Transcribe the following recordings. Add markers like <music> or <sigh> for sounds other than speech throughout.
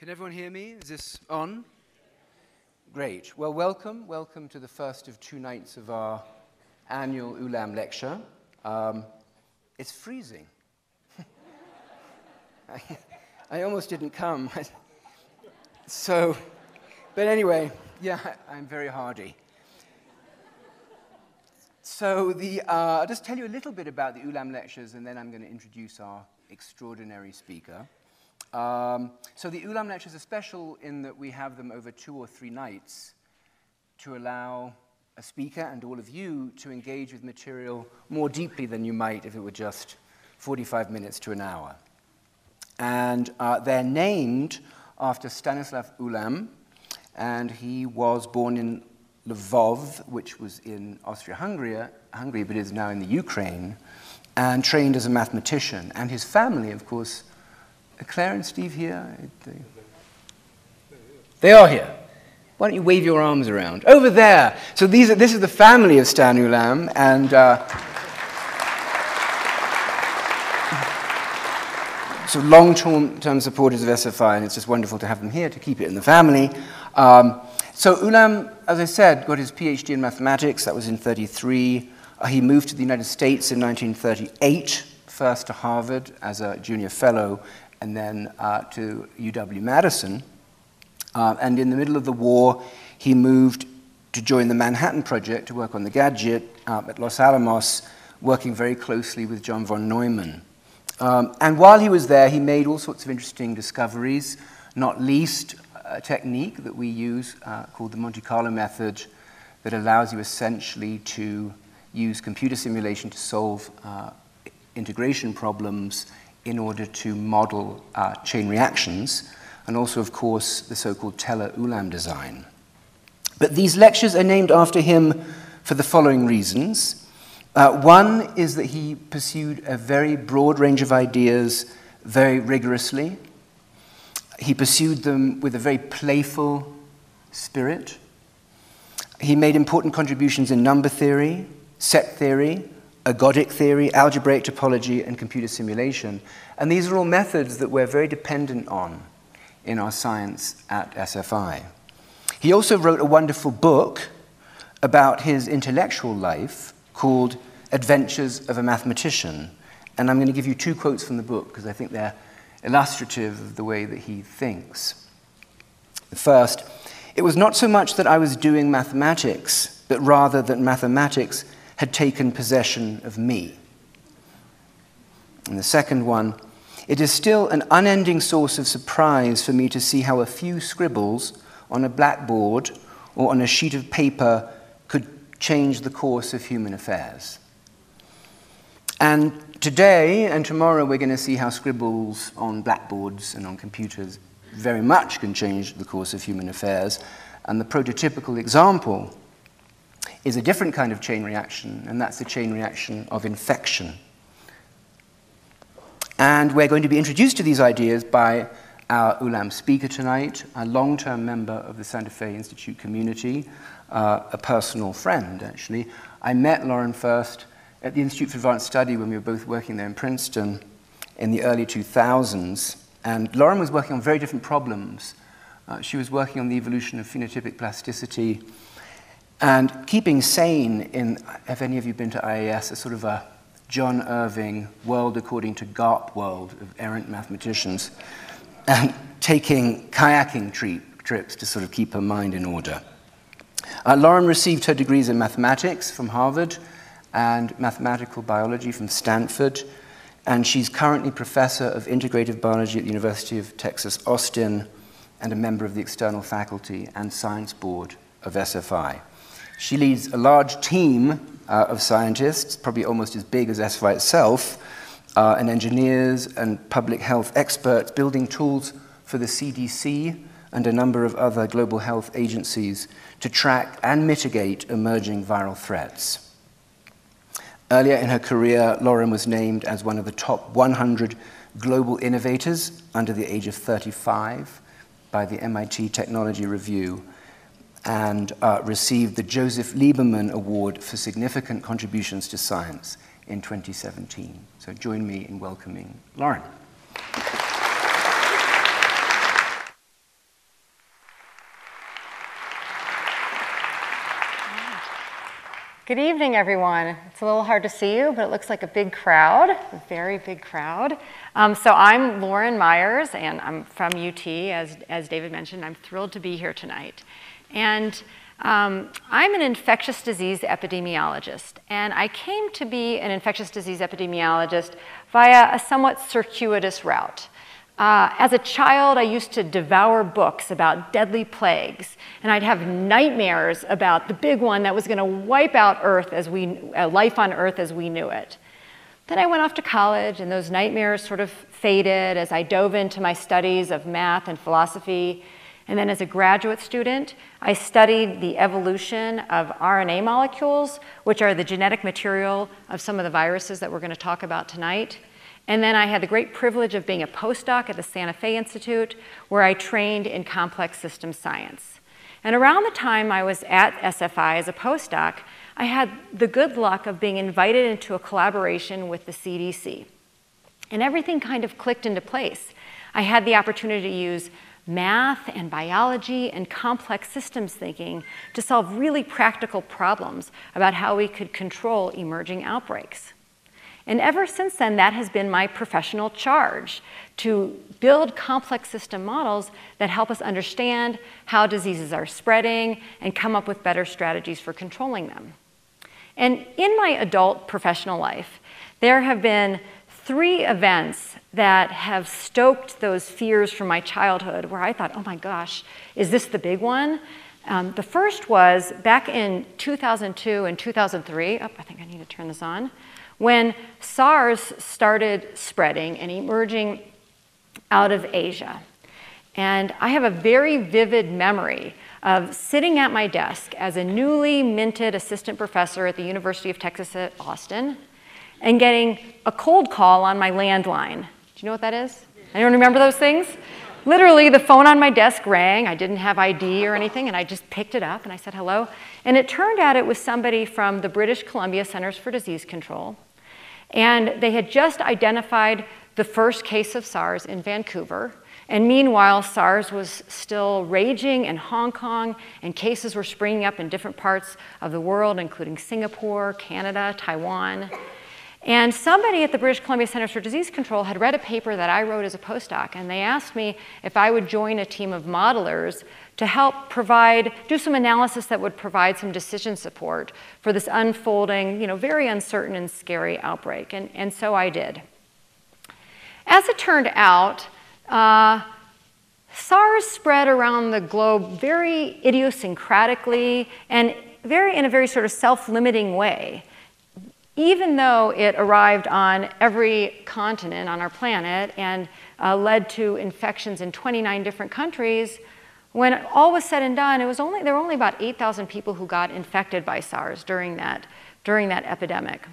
Can everyone hear me? Is this on? Great. Well, welcome. Welcome to the first of two nights of our annual Ulam lecture. Um, it's freezing. <laughs> I, I, almost didn't come. <laughs> so, but anyway, yeah, I'm very hardy. So, the, uh, I'll just tell you a little bit about the Ulam lectures, and then I'm going to introduce our extraordinary speaker. Um, so the Ulam lectures are special in that we have them over two or three nights to allow a speaker and all of you to engage with material more deeply than you might if it were just 45 minutes to an hour. And uh, they're named after Stanislaw Ulam, and he was born in Lvov, which was in Austria-Hungary, Hungary, but is now in the Ukraine, and trained as a mathematician. And his family, of course, Claire and Steve here? They are here. Why don't you wave your arms around? Over there. So these are, this is the family of Stan Ulam, and uh, so long-term supporters of SFI, and it's just wonderful to have them here to keep it in the family. Um, so Ulam, as I said, got his PhD in mathematics. That was in 33. Uh, he moved to the United States in 1938, first to Harvard as a junior fellow, and then uh, to UW-Madison. Uh, and in the middle of the war, he moved to join the Manhattan Project to work on the gadget uh, at Los Alamos, working very closely with John von Neumann. Um, and while he was there, he made all sorts of interesting discoveries, not least a technique that we use uh, called the Monte Carlo method that allows you essentially to use computer simulation to solve uh, integration problems in order to model uh, chain reactions, and also, of course, the so-called Teller-Ulam design. But these lectures are named after him for the following reasons. Uh, one is that he pursued a very broad range of ideas very rigorously. He pursued them with a very playful spirit. He made important contributions in number theory, set theory, ergodic theory, algebraic topology, and computer simulation. And these are all methods that we're very dependent on in our science at SFI. He also wrote a wonderful book about his intellectual life called Adventures of a Mathematician. And I'm going to give you two quotes from the book because I think they're illustrative of the way that he thinks. First, it was not so much that I was doing mathematics, but rather that mathematics had taken possession of me. And the second one, it is still an unending source of surprise for me to see how a few scribbles on a blackboard or on a sheet of paper could change the course of human affairs. And today and tomorrow, we're going to see how scribbles on blackboards and on computers very much can change the course of human affairs. And the prototypical example is a different kind of chain reaction, and that's the chain reaction of infection. And we're going to be introduced to these ideas by our ULAM speaker tonight, a long-term member of the Santa Fe Institute community, uh, a personal friend, actually. I met Lauren first at the Institute for Advanced Study when we were both working there in Princeton in the early 2000s. And Lauren was working on very different problems. Uh, she was working on the evolution of phenotypic plasticity and keeping sane in, have any of you been to IAS, a sort of a John Irving world according to Garp world of errant mathematicians, and taking kayaking trips to sort of keep her mind in order. Uh, Lauren received her degrees in mathematics from Harvard and mathematical biology from Stanford, and she's currently professor of integrative biology at the University of Texas, Austin, and a member of the external faculty and science board of SFI. She leads a large team uh, of scientists, probably almost as big as SFI itself, uh, and engineers and public health experts building tools for the CDC and a number of other global health agencies to track and mitigate emerging viral threats. Earlier in her career, Lauren was named as one of the top 100 global innovators under the age of 35 by the MIT Technology Review and uh, received the Joseph Lieberman Award for significant contributions to science in 2017. So join me in welcoming Lauren. Good evening, everyone. It's a little hard to see you, but it looks like a big crowd, a very big crowd. Um, so I'm Lauren Meyers, and I'm from UT, as, as David mentioned. I'm thrilled to be here tonight. And um, I'm an infectious disease epidemiologist, and I came to be an infectious disease epidemiologist via a somewhat circuitous route. Uh, as a child, I used to devour books about deadly plagues, and I'd have nightmares about the big one that was going to wipe out Earth as we, uh, life on Earth as we knew it. Then I went off to college, and those nightmares sort of faded as I dove into my studies of math and philosophy. And then, as a graduate student, I studied the evolution of RNA molecules, which are the genetic material of some of the viruses that we're going to talk about tonight. And then I had the great privilege of being a postdoc at the Santa Fe Institute, where I trained in complex systems science. And around the time I was at SFI as a postdoc, I had the good luck of being invited into a collaboration with the CDC. And everything kind of clicked into place. I had the opportunity to use math and biology and complex systems thinking to solve really practical problems about how we could control emerging outbreaks. And ever since then, that has been my professional charge to build complex system models that help us understand how diseases are spreading and come up with better strategies for controlling them. And in my adult professional life, there have been three events that have stoked those fears from my childhood where I thought, oh my gosh, is this the big one? Um, the first was back in 2002 and 2003. Oh, I think I need to turn this on when SARS started spreading and emerging out of Asia. And I have a very vivid memory of sitting at my desk as a newly minted assistant professor at the University of Texas at Austin and getting a cold call on my landline. Do you know what that is? Anyone remember those things? Literally, the phone on my desk rang. I didn't have ID or anything, and I just picked it up and I said hello. And it turned out it was somebody from the British Columbia Centers for Disease Control. And they had just identified the first case of SARS in Vancouver. And meanwhile, SARS was still raging in Hong Kong, and cases were springing up in different parts of the world, including Singapore, Canada, Taiwan. And somebody at the British Columbia Centers for Disease Control had read a paper that I wrote as a postdoc, and they asked me if I would join a team of modelers to help provide, do some analysis that would provide some decision support for this unfolding, you know, very uncertain and scary outbreak. And, and so I did. As it turned out, uh, SARS spread around the globe very idiosyncratically and very in a very sort of self-limiting way. Even though it arrived on every continent on our planet and uh, led to infections in 29 different countries, when all was said and done, it was only, there were only about 8,000 people who got infected by SARS during that, during that epidemic.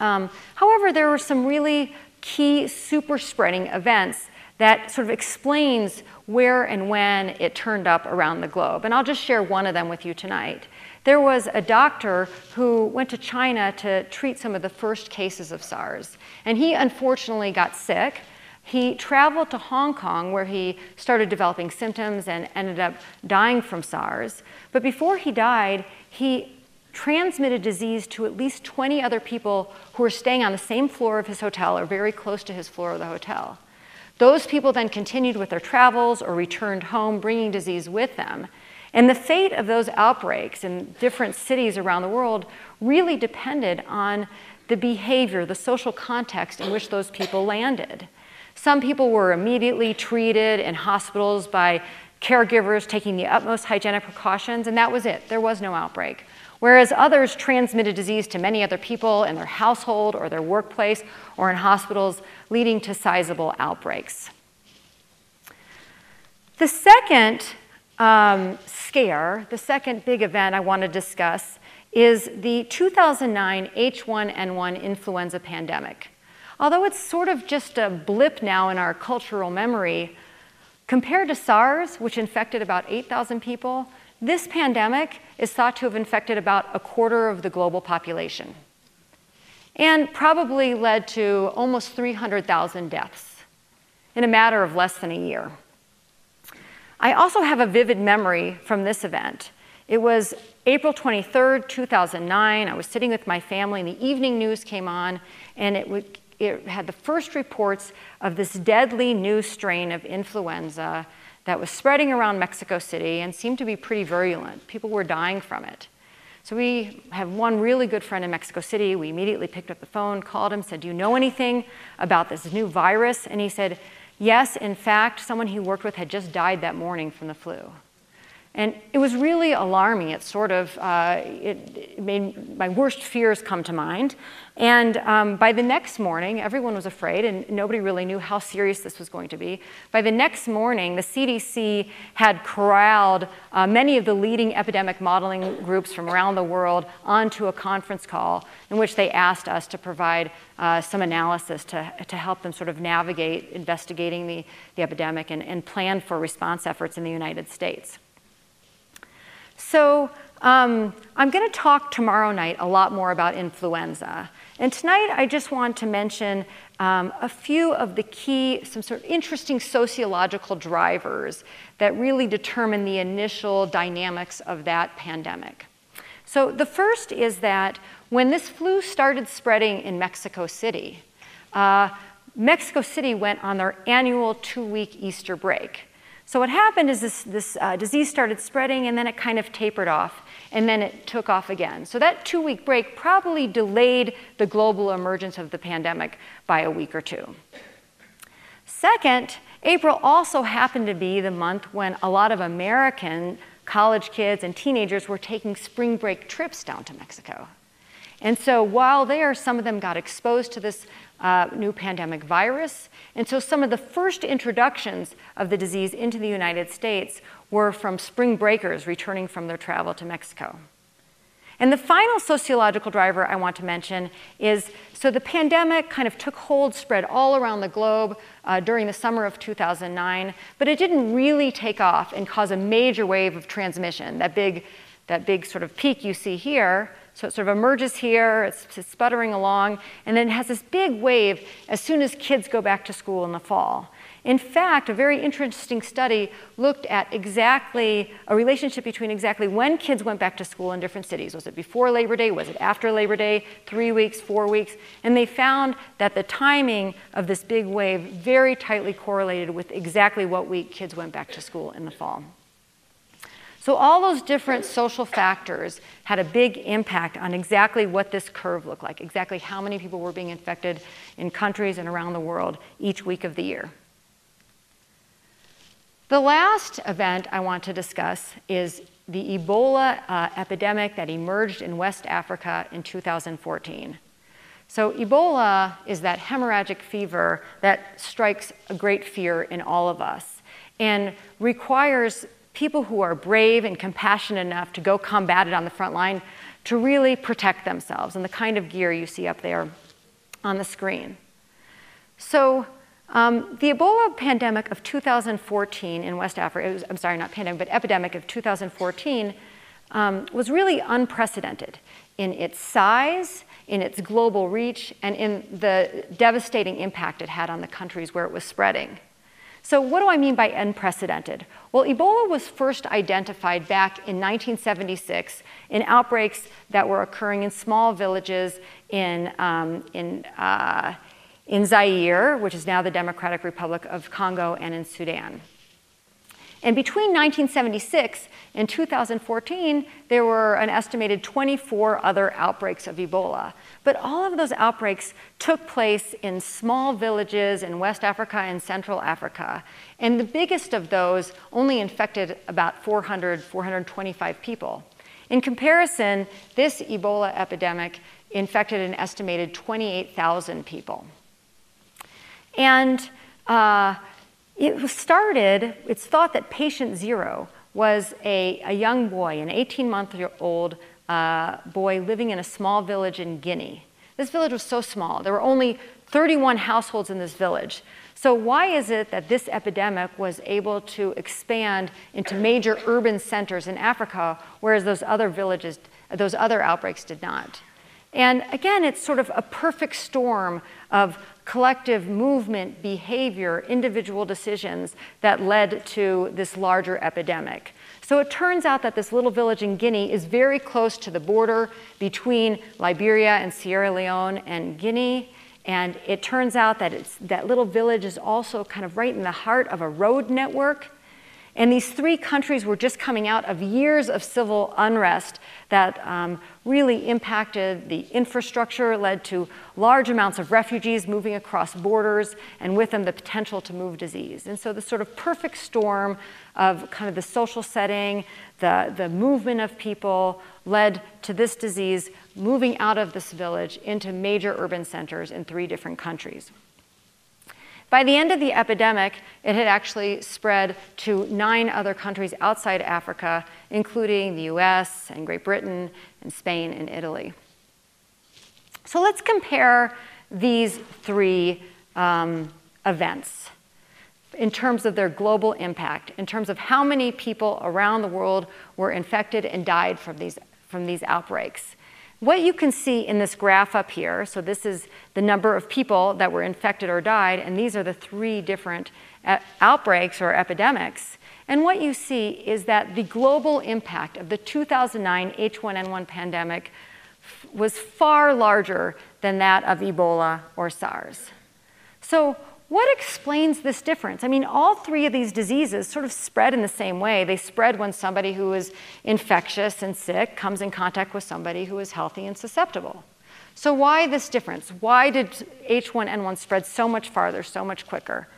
Um, however, there were some really key super spreading events that sort of explains where and when it turned up around the globe. And I'll just share one of them with you tonight. There was a doctor who went to China to treat some of the first cases of SARS. And he unfortunately got sick he traveled to Hong Kong where he started developing symptoms and ended up dying from SARS. But before he died, he transmitted disease to at least 20 other people who were staying on the same floor of his hotel or very close to his floor of the hotel. Those people then continued with their travels or returned home, bringing disease with them. And the fate of those outbreaks in different cities around the world really depended on the behavior, the social context in which those people landed. Some people were immediately treated in hospitals by caregivers taking the utmost hygienic precautions, and that was it. There was no outbreak. Whereas others transmitted disease to many other people in their household or their workplace or in hospitals, leading to sizable outbreaks. The second um, scare, the second big event I want to discuss, is the 2009 H1N1 influenza pandemic. Although it's sort of just a blip now in our cultural memory, compared to SARS, which infected about 8,000 people, this pandemic is thought to have infected about a quarter of the global population and probably led to almost 300,000 deaths in a matter of less than a year. I also have a vivid memory from this event It was April 23rd, 2009. I was sitting with my family, and the evening news came on, and it, it had the first reports of this deadly new strain of influenza that was spreading around Mexico City and seemed to be pretty virulent. People were dying from it. So we have one really good friend in Mexico City. We immediately picked up the phone, called him, said, Do you know anything about this new virus? And he said, Yes, in fact, someone he worked with had just died that morning from the flu. And it was really alarming. It sort of uh, it, made my worst fears come to mind. And um, by the next morning, everyone was afraid, and nobody really knew how serious this was going to be. By the next morning, the CDC had corralled uh, many of the leading epidemic modeling groups from around the world onto a conference call in which they asked us to provide uh, some analysis to, to help them sort of navigate investigating the, the epidemic and, and plan for response efforts in the United States. So um, I'm going to talk tomorrow night a lot more about influenza. And tonight I just want to mention um, a few of the key, some sort of interesting sociological drivers that really determine the initial dynamics of that pandemic. So the first is that when this flu started spreading in Mexico City, uh, Mexico City went on their annual two week Easter break. So what happened is this, this uh, disease started spreading and then it kind of tapered off and then it took off again. So that two week break probably delayed the global emergence of the pandemic by a week or two. Second, April also happened to be the month when a lot of American college kids and teenagers were taking spring break trips down to Mexico. And so while there, some of them got exposed to this uh, new pandemic virus. And so some of the first introductions of the disease into the United States were from spring breakers returning from their travel to Mexico. And the final sociological driver I want to mention is so the pandemic kind of took hold, spread all around the globe uh, during the summer of 2009, but it didn't really take off and cause a major wave of transmission, that big, that big sort of peak you see here. So it sort of emerges here, it's, it's sputtering along, and then it has this big wave as soon as kids go back to school in the fall. In fact, a very interesting study looked at exactly a relationship between exactly when kids went back to school in different cities. Was it before Labor Day? Was it after Labor Day? Three weeks, four weeks? And they found that the timing of this big wave very tightly correlated with exactly what week kids went back to school in the fall. So all those different social factors had a big impact on exactly what this curve looked like, exactly how many people were being infected in countries and around the world each week of the year. The last event I want to discuss is the Ebola uh, epidemic that emerged in West Africa in 2014. So, Ebola is that hemorrhagic fever that strikes a great fear in all of us and requires people who are brave and compassionate enough to go combat it on the front line to really protect themselves and the kind of gear you see up there on the screen. So, um, the Ebola pandemic of 2014 in West Africa, was, I'm sorry, not pandemic, but epidemic of 2014 um, was really unprecedented in its size, in its global reach, and in the devastating impact it had on the countries where it was spreading. So, what do I mean by unprecedented? Well, Ebola was first identified back in 1976 in outbreaks that were occurring in small villages in, um, in, uh, in Zaire, which is now the Democratic Republic of Congo, and in Sudan. And between 1976 and 2014, there were an estimated 24 other outbreaks of Ebola. But all of those outbreaks took place in small villages in West Africa and Central Africa. And the biggest of those only infected about 400, 425 people. In comparison, this Ebola epidemic infected an estimated 28,000 people. And uh, it started, it's thought that patient zero was a, a young boy, an 18 month old uh, boy living in a small village in Guinea. This village was so small, there were only 31 households in this village. So, why is it that this epidemic was able to expand into major urban centers in Africa, whereas those other villages, those other outbreaks did not? And again, it's sort of a perfect storm of collective movement, behavior, individual decisions that led to this larger epidemic. So it turns out that this little village in Guinea is very close to the border between Liberia and Sierra Leone and Guinea. And it turns out that that little village is also kind of right in the heart of a road network and these three countries were just coming out of years of civil unrest that um, really impacted the infrastructure, led to large amounts of refugees moving across borders, and with them the potential to move disease. And so the sort of perfect storm of kind of the social setting, the, the movement of people led to this disease moving out of this village into major urban centers in three different countries. By the end of the epidemic, it had actually spread to nine other countries outside Africa, including the US and Great Britain and Spain and Italy. So let's compare these three um, events in terms of their global impact, in terms of how many people around the world were infected and died from these, from these outbreaks. What you can see in this graph up here, so this is the number of people that were infected or died, and these are the three different uh, outbreaks or epidemics. And what you see is that the global impact of the 2009 H1N1 pandemic was far larger than that of Ebola or SARS. So what explains this difference? I mean, all three of these diseases sort of spread in the same way. They spread when somebody who is infectious and sick comes in contact with somebody who is healthy and susceptible. So, why this difference? Why did H1N1 spread so much farther, so much quicker?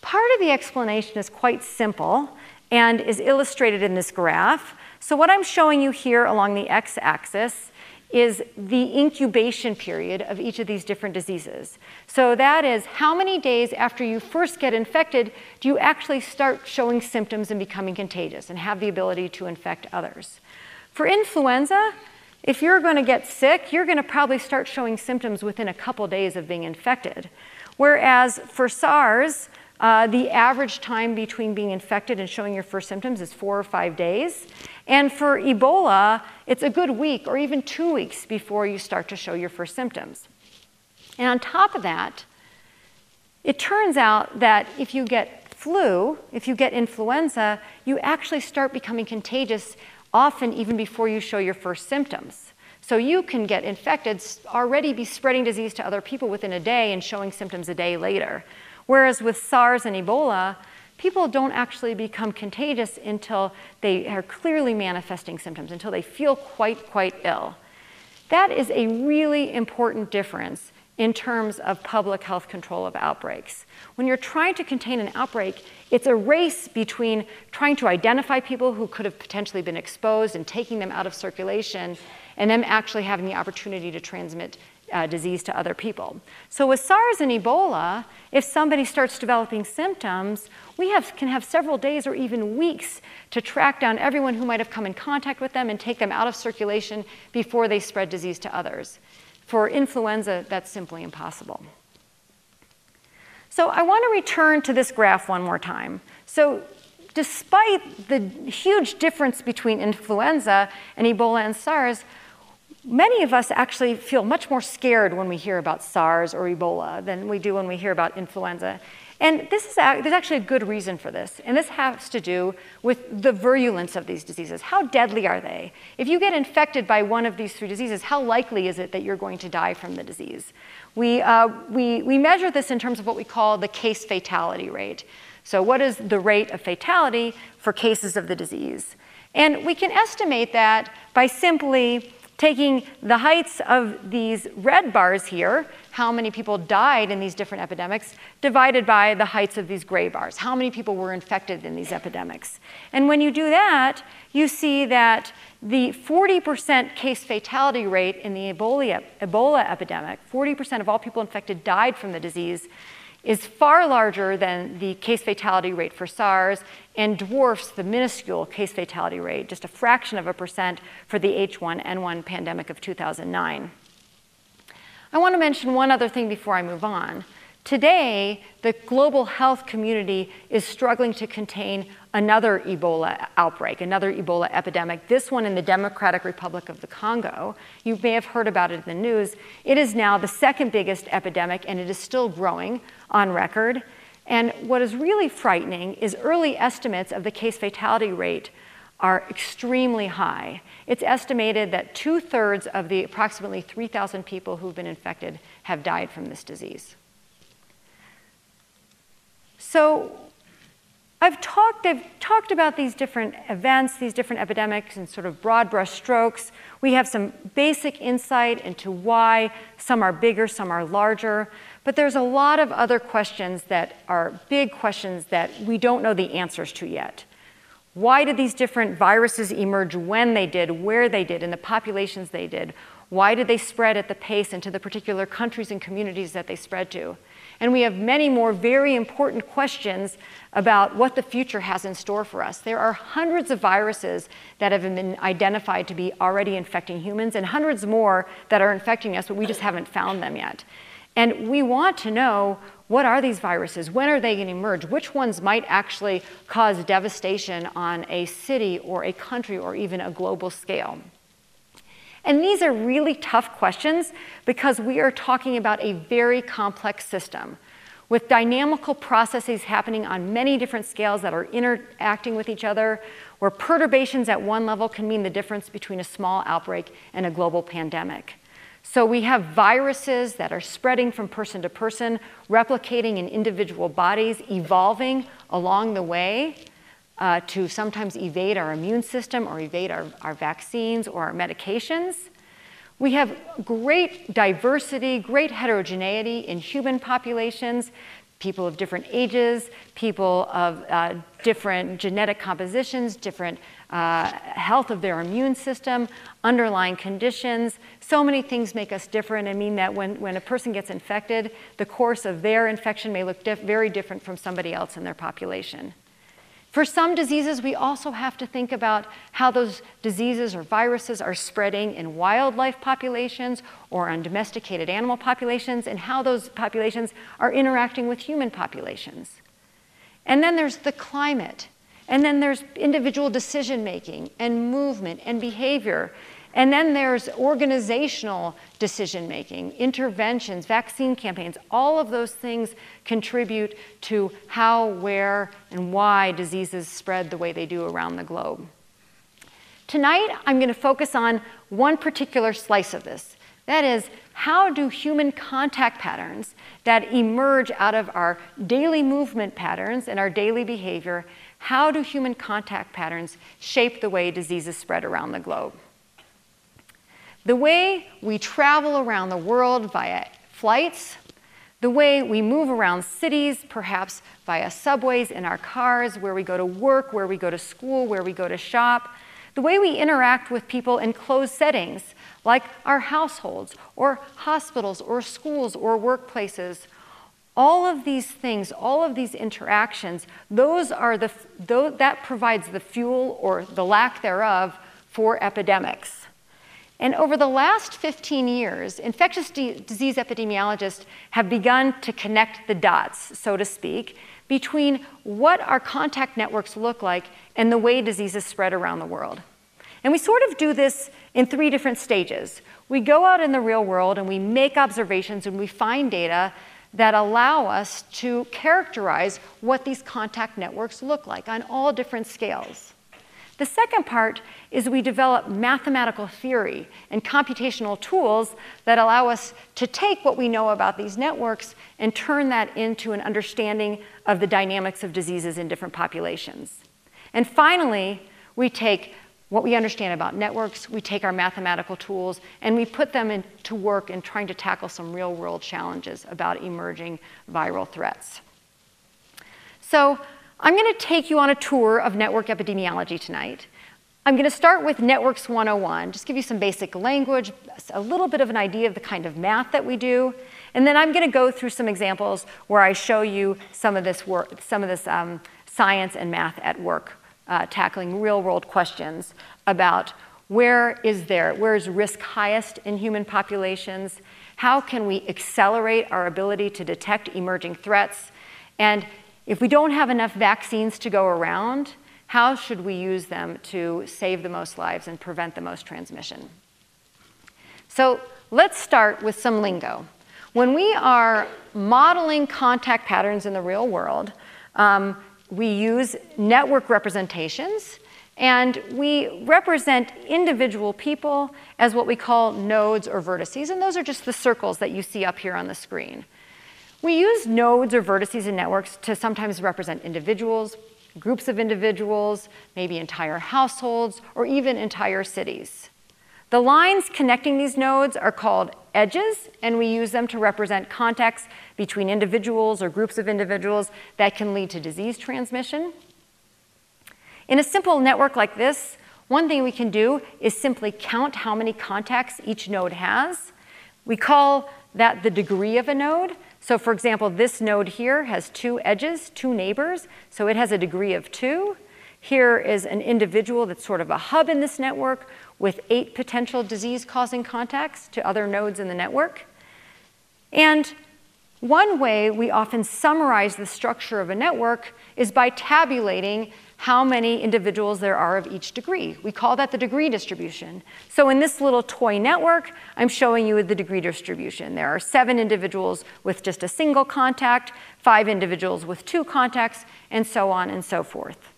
Part of the explanation is quite simple and is illustrated in this graph. So, what I'm showing you here along the x axis is the incubation period of each of these different diseases. So that is how many days after you first get infected do you actually start showing symptoms and becoming contagious and have the ability to infect others. For influenza, if you're going to get sick, you're going to probably start showing symptoms within a couple days of being infected. Whereas for SARS, uh, the average time between being infected and showing your first symptoms is four or five days. And for Ebola, it's a good week or even two weeks before you start to show your first symptoms. And on top of that, it turns out that if you get flu, if you get influenza, you actually start becoming contagious often even before you show your first symptoms. So you can get infected, already be spreading disease to other people within a day and showing symptoms a day later. Whereas with SARS and Ebola, people don't actually become contagious until they are clearly manifesting symptoms, until they feel quite, quite ill. That is a really important difference in terms of public health control of outbreaks. When you're trying to contain an outbreak, it's a race between trying to identify people who could have potentially been exposed and taking them out of circulation, and them actually having the opportunity to transmit uh, disease to other people. So with SARS and Ebola, if somebody starts developing symptoms, we have, can have several days or even weeks to track down everyone who might have come in contact with them and take them out of circulation before they spread disease to others. For influenza, that's simply impossible. So I want to return to this graph one more time. So despite the huge difference between influenza and Ebola and SARS, many of us actually feel much more scared when we hear about SARS or Ebola than we do when we hear about influenza. And this is, there's actually a good reason for this. And this has to do with the virulence of these diseases. How deadly are they? If you get infected by one of these three diseases, how likely is it that you're going to die from the disease? We, uh, we, we measure this in terms of what we call the case fatality rate. So, what is the rate of fatality for cases of the disease? And we can estimate that by simply taking the heights of these red bars here, how many people died in these different epidemics, divided by the heights of these gray bars, how many people were infected in these epidemics. And when you do that, you see that the 40% case fatality rate in the Ebola, Ebola epidemic, 40% of all people infected died from the disease, is far larger than the case fatality rate for SARS and dwarfs the minuscule case fatality rate, just a fraction of a percent, for the H1N1 pandemic of 2009. I want to mention one other thing before I move on. Today, the global health community is struggling to contain another Ebola outbreak, another Ebola epidemic, this one in the Democratic Republic of the Congo. You may have heard about it in the news. It is now the second biggest epidemic, and it is still growing on record. And what is really frightening is early estimates of the case fatality rate are extremely high. It's estimated that two thirds of the approximately 3,000 people who've been infected have died from this disease. So I've talked, I've talked about these different events, these different epidemics and sort of broad brush strokes. We have some basic insight into why some are bigger, some are larger. But there's a lot of other questions that are big questions that we don't know the answers to yet. Why did these different viruses emerge when they did, where they did, in the populations they did? Why did they spread at the pace into the particular countries and communities that they spread to? And we have many more very important questions about what the future has in store for us. There are hundreds of viruses that have been identified to be already infecting humans, and hundreds more that are infecting us, but we just haven't found them yet. And we want to know what are these viruses? When are they going to emerge? Which ones might actually cause devastation on a city or a country or even a global scale? And these are really tough questions because we are talking about a very complex system with dynamical processes happening on many different scales that are interacting with each other, where perturbations at one level can mean the difference between a small outbreak and a global pandemic. So we have viruses that are spreading from person to person, replicating in individual bodies, evolving along the way uh, to sometimes evade our immune system or evade our, our vaccines or our medications. We have great diversity, great heterogeneity in human populations, people of different ages, people of uh, different genetic compositions, different uh, health of their immune system, underlying conditions. So many things make us different and mean that when, when a person gets infected, the course of their infection may look diff- very different from somebody else in their population. For some diseases, we also have to think about how those diseases or viruses are spreading in wildlife populations or on domesticated animal populations and how those populations are interacting with human populations. And then there's the climate. And then there's individual decision making and movement and behavior and then there's organizational decision making, interventions, vaccine campaigns. All of those things contribute to how, where, and why diseases spread the way they do around the globe. Tonight, I'm going to focus on one particular slice of this. That is, how do human contact patterns that emerge out of our daily movement patterns and our daily behavior, how do human contact patterns shape the way diseases spread around the globe? The way we travel around the world via flights, the way we move around cities, perhaps via subways in our cars, where we go to work, where we go to school, where we go to shop, the way we interact with people in closed settings, like our households, or hospitals, or schools, or workplaces. All of these things, all of these interactions, those are the, that provides the fuel or the lack thereof for epidemics. And over the last 15 years, infectious disease epidemiologists have begun to connect the dots, so to speak, between what our contact networks look like and the way diseases spread around the world. And we sort of do this in three different stages. We go out in the real world and we make observations and we find data that allow us to characterize what these contact networks look like on all different scales. The second part is we develop mathematical theory and computational tools that allow us to take what we know about these networks and turn that into an understanding of the dynamics of diseases in different populations. And finally, we take what we understand about networks, we take our mathematical tools, and we put them into work in trying to tackle some real world challenges about emerging viral threats. So I'm going to take you on a tour of network epidemiology tonight. I'm going to start with Networks 101, just give you some basic language, a little bit of an idea of the kind of math that we do, and then I'm going to go through some examples where I show you some of this work, some of this um, science and math at work, uh, tackling real-world questions about where is there, where is risk highest in human populations, how can we accelerate our ability to detect emerging threats, and if we don't have enough vaccines to go around, how should we use them to save the most lives and prevent the most transmission? So let's start with some lingo. When we are modeling contact patterns in the real world, um, we use network representations And we represent individual people as what we call nodes or vertices, and those are just the circles that you see up here on the screen. We use nodes or vertices in networks to sometimes represent individuals, groups of individuals, maybe entire households, or even entire cities. The lines connecting these nodes are called edges, and we use them to represent contacts between individuals or groups of individuals that can lead to disease transmission. In a simple network like this, one thing we can do is simply count how many contacts each node has. We call that the degree of a node. So for example, this node here has two edges, two neighbors, so it has a degree of two. Here is an individual that's sort of a hub in this network with eight potential disease-causing contacts to other nodes in the network. And one way we often summarize the structure of a network is by tabulating how many individuals there are of each degree. We call that the degree distribution. So in this little toy network, I'm showing you the degree distribution. There are seven individuals with just a single contact, five individuals with two contacts, and so on and so forth.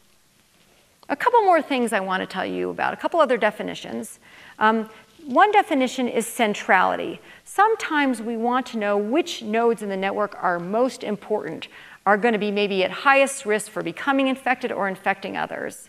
A couple more things I want to tell you about, a couple other definitions. Um, one definition is centrality. Sometimes we want to know which nodes in the network are most important are going to be maybe at highest risk for becoming infected or infecting others.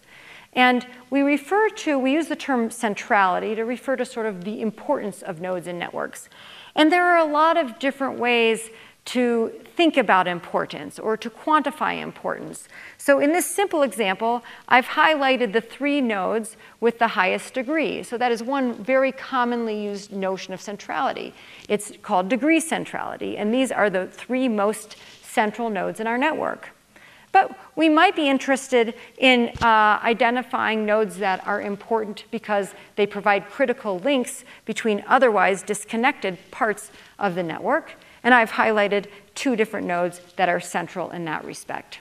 And we refer to, we use the term centrality to refer to sort of the importance of nodes and networks. And there are a lot of different ways to think about importance or to quantify importance. So in this simple example, I've highlighted the three nodes with the highest degree. So that is one very commonly used notion of centrality. It's called degree centrality, and these are the three most central nodes in our network. But we might be interested in uh, identifying nodes that are important because they provide critical links between otherwise disconnected parts of the network. And I've highlighted two different nodes that are central in that respect.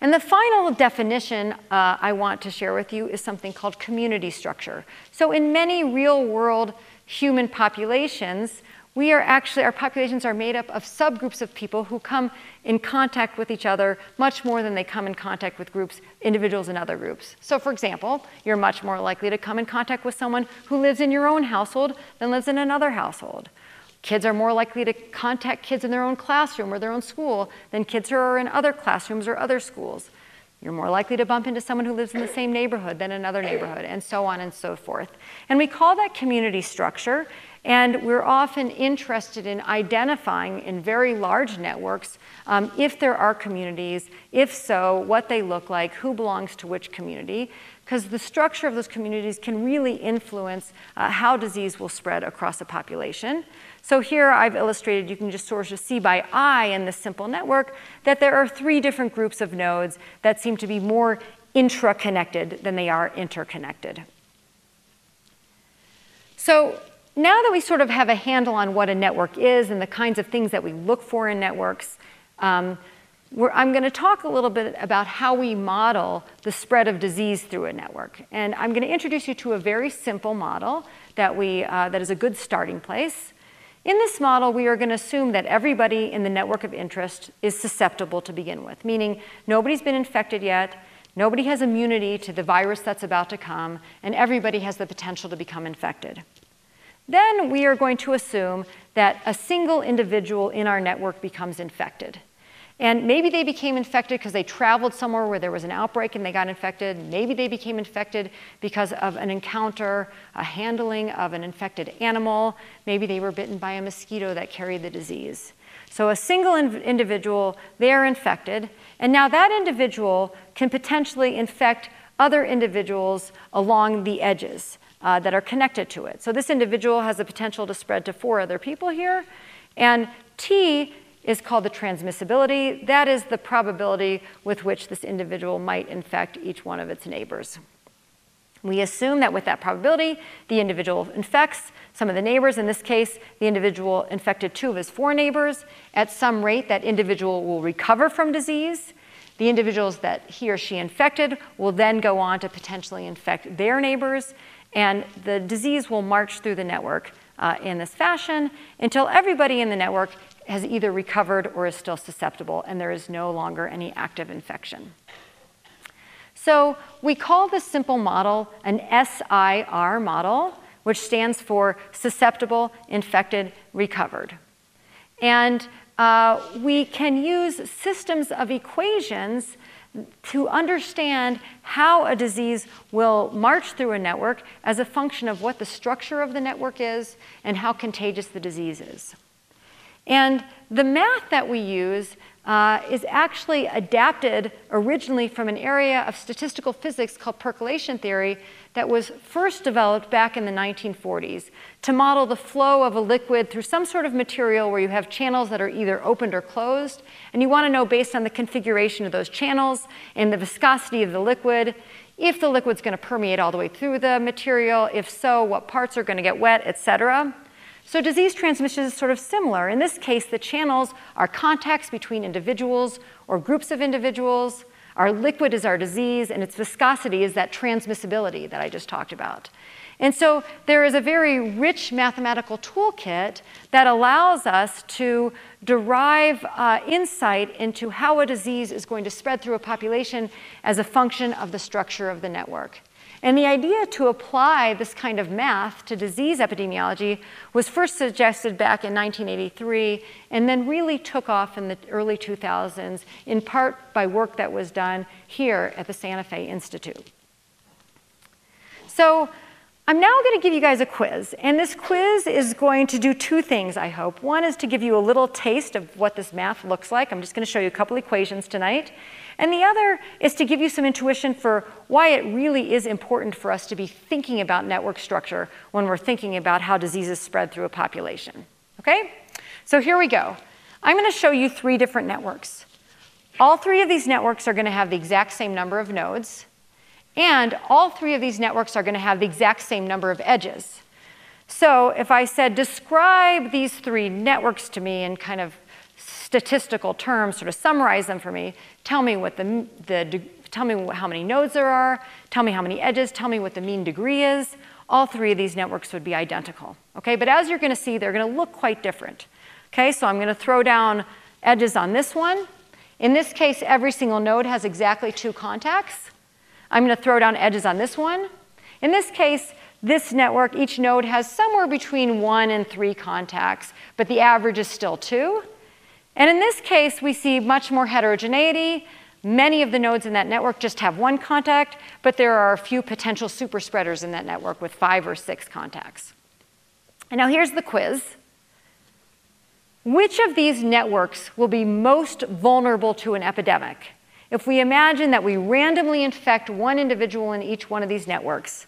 And the final definition uh, I want to share with you is something called community structure. So in many real world human populations, we are actually, our populations are made up of subgroups of people who come in contact with each other much more than they come in contact with groups, individuals in other groups. So, for example, you're much more likely to come in contact with someone who lives in your own household than lives in another household. Kids are more likely to contact kids in their own classroom or their own school than kids who are in other classrooms or other schools. You're more likely to bump into someone who lives in the same neighborhood than another neighborhood, and so on and so forth. And we call that community structure. And we're often interested in identifying in very large networks um, if there are communities, if so, what they look like, who belongs to which community, because the structure of those communities can really influence uh, how disease will spread across a population. So here I've illustrated, you can just sort of see by eye in this simple network that there are three different groups of nodes that seem to be more intra-connected than they are interconnected. So now that we sort of have a handle on what a network is and the kinds of things that we look for in networks, um, I'm going to talk a little bit about how we model the spread of disease through a network. And I'm going to introduce you to a very simple model that, we, uh, that is a good starting place. In this model, we are going to assume that everybody in the network of interest is susceptible to begin with, meaning nobody's been infected yet, nobody has immunity to the virus that's about to come, and everybody has the potential to become infected. Then we are going to assume that a single individual in our network becomes infected. And maybe they became infected because they traveled somewhere where there was an outbreak and they got infected. Maybe they became infected because of an encounter, a handling of an infected animal. Maybe they were bitten by a mosquito that carried the disease. So a single individual, they're infected. And now that individual can potentially infect other individuals along the edges uh, that are connected to it. So this individual has the potential to spread to four other people here. And T is called the transmissibility. That is the probability with which this individual might infect each one of its neighbors. We assume that with that probability, the individual infects some of the neighbors. In this case, the individual infected two of his four neighbors. At some rate, that individual will recover from disease. The individuals that he or she infected will then go on to potentially infect their neighbors. And the disease will march through the network uh, in this fashion until everybody in the network has either recovered or is still susceptible, and there is no longer any active infection. So we call this simple model an SIR model, which stands for susceptible, infected, recovered. And uh, we can use systems of equations to understand how a disease will march through a network as a function of what the structure of the network is and how contagious the disease is. And the math that we use uh, is actually adapted originally from an area of statistical physics called percolation theory that was first developed back in the 1940s to model the flow of a liquid through some sort of material where you have channels that are either opened or closed. And you want to know, based on the configuration of those channels and the viscosity of the liquid, if the liquid's going to permeate all the way through the material, if so, what parts are going to get wet, et cetera. So disease transmission is sort of similar. In this case, the channels are contacts between individuals or groups of individuals. Our liquid is our disease, and its viscosity is that transmissibility that I just talked about. And so there is a very rich mathematical toolkit that allows us to derive uh, insight into how a disease is going to spread through a population as a function of the structure of the network. And the idea to apply this kind of math to disease epidemiology was first suggested back in 1983 and then really took off in the early 2000s, in part by work that was done here at the Santa Fe Institute. So I'm now going to give you guys a quiz, and this quiz is going to do two things, I hope. One is to give you a little taste of what this math looks like. I'm just going to show you a couple equations tonight. And the other is to give you some intuition for why it really is important for us to be thinking about network structure when we're thinking about how diseases spread through a population. Okay? So here we go. I'm going to show you three different networks. All three of these networks are going to have the exact same number of nodes, and all three of these networks are going to have the exact same number of edges. So if I said, describe these three networks to me in kind of statistical terms, sort of summarize them for me, tell me what the, the tell me how many nodes there are, tell me how many edges, tell me what the mean degree is. All three of these networks would be identical. Okay, but as you're going to see, they're going to look quite different. Okay, so I'm going to throw down edges on this one. In this case, every single node has exactly two contacts. I'm going to throw down edges on this one. In this case, this network, each node has somewhere between one and three contacts, but the average is still two. And in this case, we see much more heterogeneity. Many of the nodes in that network just have one contact, but there are a few potential super spreaders in that network with five or six contacts. And now here's the quiz. Which of these networks will be most vulnerable to an epidemic? If we imagine that we randomly infect one individual in each one of these networks,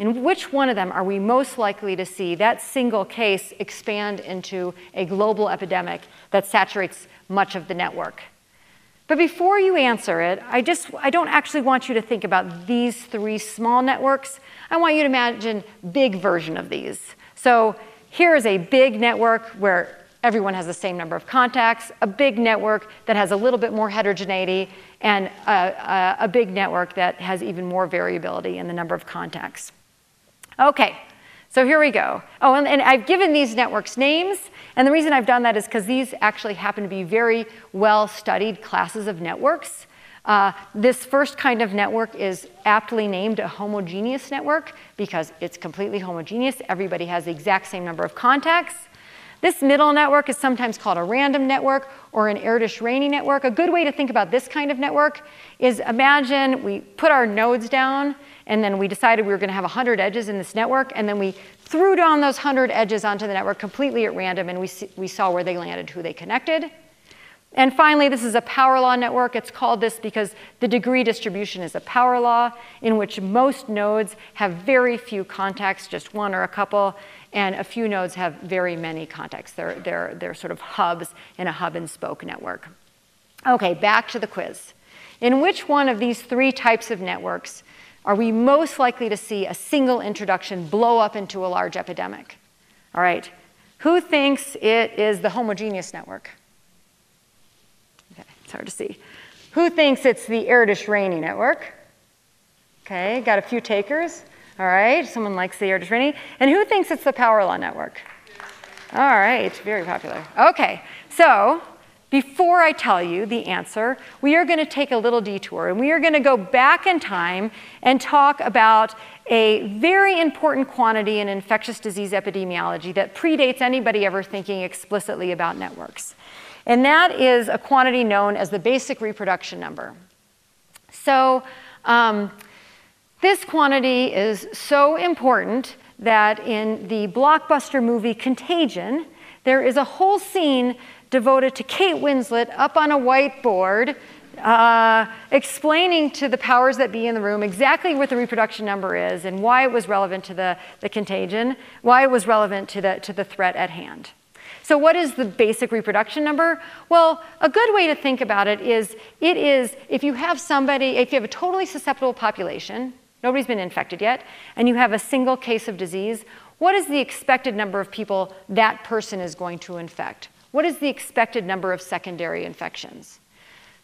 in which one of them are we most likely to see that single case expand into a global epidemic that saturates much of the network? But before you answer it, I just I don't actually want you to think about these three small networks. I want you to imagine big version of these. So here is a big network where everyone has the same number of contacts, a big network that has a little bit more heterogeneity, and a, a, a big network that has even more variability in the number of contacts. Okay, so here we go. Oh, and, and, I've given these networks names, and the reason I've done that is because these actually happen to be very well studied classes of networks. Uh, this first kind of network is aptly named a homogeneous network because it's completely homogeneous. Everybody has the exact same number of contacts. This middle network is sometimes called a random network or an Erdős-Rényi network. A good way to think about this kind of network is imagine we put our nodes down and then we decided we were going to have 100 edges in this network, and then we threw down those 100 edges onto the network completely at random, and we, we saw where they landed, who they connected. And finally, this is a power law network. It's called this because the degree distribution is a power law in which most nodes have very few contacts, just one or a couple, and a few nodes have very many contacts. They're, they're, they're sort of hubs in a hub and spoke network. Okay, back to the quiz. In which one of these three types of networks are we most likely to see a single introduction blow up into a large epidemic? All right, who thinks it is the homogeneous network? Okay, it's hard to see. Who thinks it's the Erdős-Rényi network? Okay, got a few takers. All right, someone likes the Erdős-Rényi. And who thinks it's the power law network? All right, very popular. Okay, so before I tell you the answer, we are going to take a little detour and we are going to go back in time and talk about a very important quantity in infectious disease epidemiology that predates anybody ever thinking explicitly about networks. And that is a quantity known as the basic reproduction number. So, um, this quantity is so important that in the blockbuster movie Contagion, there is a whole scene devoted to Kate Winslet up on a whiteboard uh, explaining to the powers that be in the room exactly what the reproduction number is and why it was relevant to the, the contagion, why it was relevant to the, to the threat at hand. So, what is the basic reproduction number? Well, a good way to think about it is it is if you have somebody, if you have a totally susceptible population, nobody's been infected yet, and you have a single case of disease, what is the expected number of people that person is going to infect? What is the expected number of secondary infections?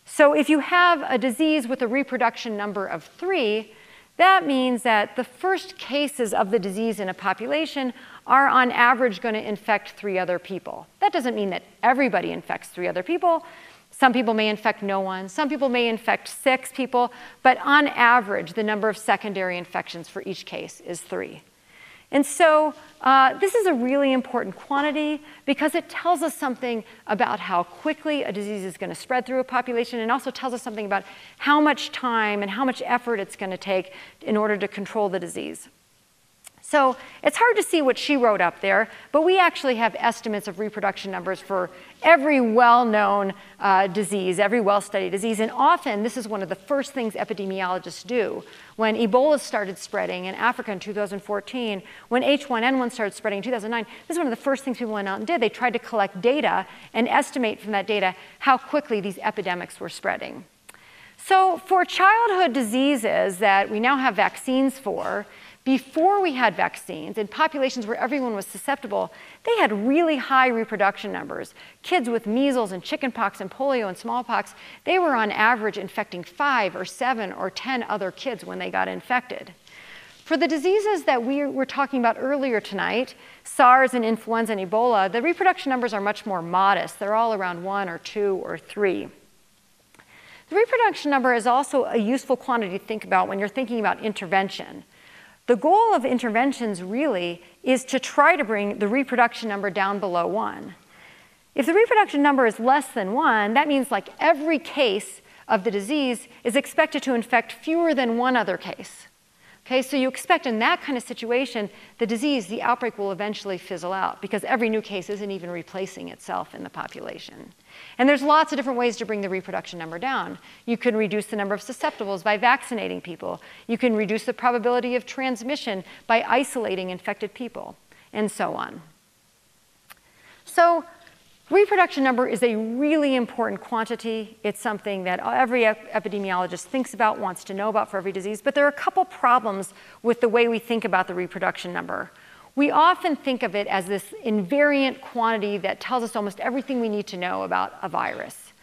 So if you have a disease with a reproduction number of three, that means that the first cases of the disease in a population are on average going to infect three other people. That doesn't mean that everybody infects three other people. Some people may infect no one, some people may infect six people, but on average, the number of secondary infections for each case is three. And so uh, this is a really important quantity because it tells us something about how quickly a disease is going to spread through a population and also tells us something about how much time and how much effort it's going to take in order to control the disease. So it's hard to see what she wrote up there, but we actually have estimates of reproduction numbers for every well-known uh, disease, every well-studied disease. And often this is one of the first things epidemiologists do. When Ebola started spreading in Africa in 2014, when H1N1 started spreading in 2009, this is one of the first things people went out and did. They tried to collect data and estimate from that data how quickly these epidemics were spreading. So for childhood diseases that we now have vaccines for, before we had vaccines in populations where everyone was susceptible, they had really high reproduction numbers. Kids with measles and chickenpox and polio and smallpox, they were on average infecting five or seven or 10 other kids when they got infected. For the diseases that we were talking about earlier tonight, SARS and influenza and Ebola, the reproduction numbers are much more modest. They're all around one or two or three. The reproduction number is also a useful quantity to think about when you're thinking about intervention. The goal of interventions really is to try to bring the reproduction number down below one. If the reproduction number is less than one, that means like every case of the disease is expected to infect fewer than one other case. Okay, so you expect in that kind of situation, the disease, the outbreak will eventually fizzle out because every new case isn't even replacing itself in the population. And there's lots of different ways to bring the reproduction number down. You can reduce the number of susceptibles by vaccinating people. You can reduce the probability of transmission by isolating infected people, and so on. So reproduction number is a really important quantity. It's something that every epidemiologist thinks about, wants to know about for every disease. But there are a couple problems with the way we think about the reproduction number. We often think of it as this invariant quantity that tells us almost everything we need to know about a virus.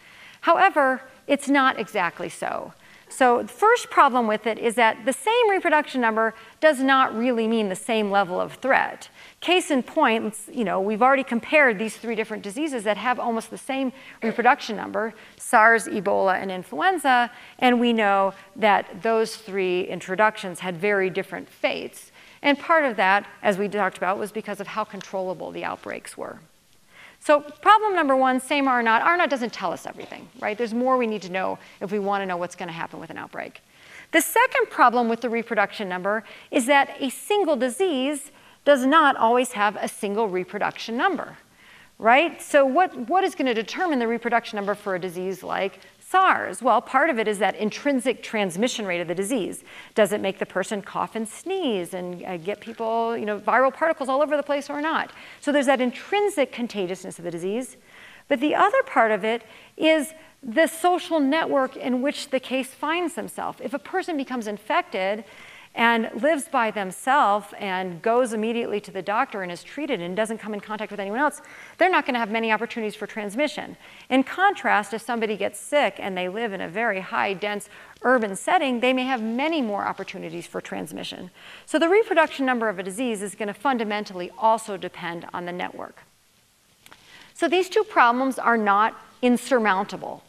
However, it's not exactly so. So the first problem with it is that the same reproduction number does not really mean the same level of threat. Case in point, you know, we've already compared these three different diseases that have almost the same reproduction number, SARS, Ebola, and influenza, and we know that those three introductions had very different fates. And part of that, as we talked about, was because of how controllable the outbreaks were. So problem number one, same R naught. R naught doesn't tell us everything, right? There's more we need to know if we want to know what's going to happen with an outbreak. The second problem with the reproduction number is that a single disease does not always have a single reproduction number, right? So what, what is going to determine the reproduction number for a disease like SARS? Well, part of it is that intrinsic transmission rate of the disease. Does it make the person cough and sneeze and uh, get people, you know, viral particles all over the place or not? So there's that intrinsic contagiousness of the disease. But the other part of it is the social network in which the case finds themselves. If a person becomes infected, and lives by themselves and goes immediately to the doctor and is treated and doesn't come in contact with anyone else, they're not going to have many opportunities for transmission. In contrast, if somebody gets sick and they live in a very high, dense urban setting, they may have many more opportunities for transmission. So the reproduction number of a disease is going to fundamentally also depend on the network. So these two problems are not insurmountable.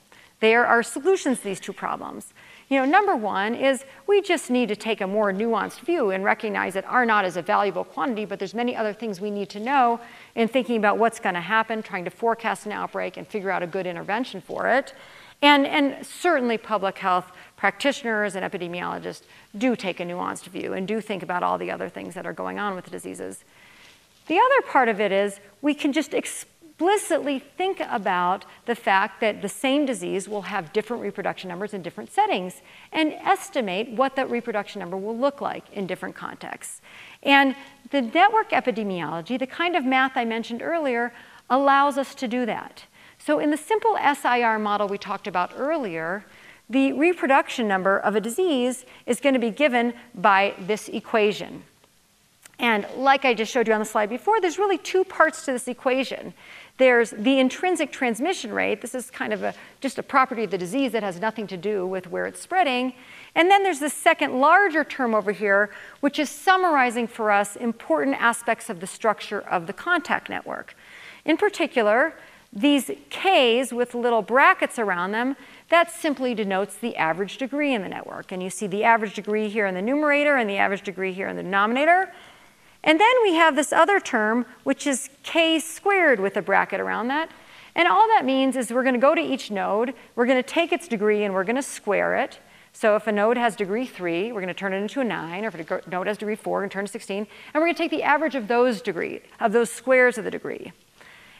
There are solutions to these two problems. You know, number one is we just need to take a more nuanced view and recognize that R naught is a valuable quantity, but there's many other things we need to know in thinking about what's going to happen, trying to forecast an outbreak and figure out a good intervention for it. And, and certainly public health practitioners and epidemiologists do take a nuanced view and do think about all the other things that are going on with the diseases. The other part of it is we can just explicitly think about the fact that the same disease will have different reproduction numbers in different settings and estimate what that reproduction number will look like in different contexts. And the network epidemiology, the kind of math I mentioned earlier, allows us to do that. So in the simple SIR model we talked about earlier, the reproduction number of a disease is going to be given by this equation. And like I just showed you on the slide before, there's really two parts to this equation. There's the intrinsic transmission rate. This is kind of a, just a property of the disease that has nothing to do with where it's spreading. And then there's the second larger term over here, which is summarizing for us important aspects of the structure of the contact network. In particular, these Ks with little brackets around them, that simply denotes the average degree in the network. And you see the average degree here in the numerator and the average degree here in the denominator. And then we have this other term, which is k squared with a bracket around that. And all that means is we're going to go to each node, we're going to take its degree, and we're going to square it. So if a node has degree 3, we're going to turn it into a 9, or if a node has degree 4, we're going to turn it to 16, and we're going to take the average of those degree, of those squares of the degree.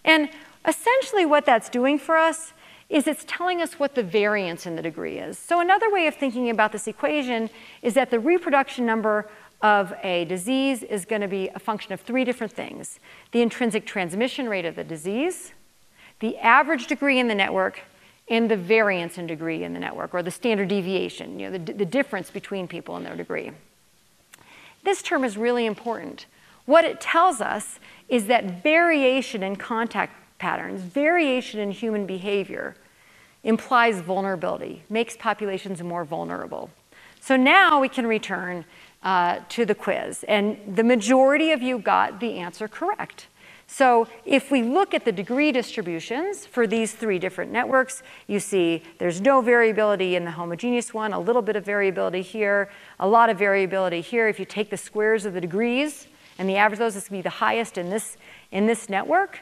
And essentially what that's doing for us is it's telling us what the variance in the degree is. So another way of thinking about this equation is that the reproduction number of a disease is going to be a function of three different things the intrinsic transmission rate of the disease, the average degree in the network, and the variance in degree in the network, or the standard deviation, you know, the, the difference between people and their degree. This term is really important. What it tells us is that variation in contact patterns, variation in human behavior, implies vulnerability, makes populations more vulnerable. So now we can return uh, to the quiz. And the majority of you got the answer correct. So if we look at the degree distributions for these three different networks, you see there's no variability in the homogeneous one, a little bit of variability here, a lot of variability here. If you take the squares of the degrees and the average of those, this will be the highest in this, in this network.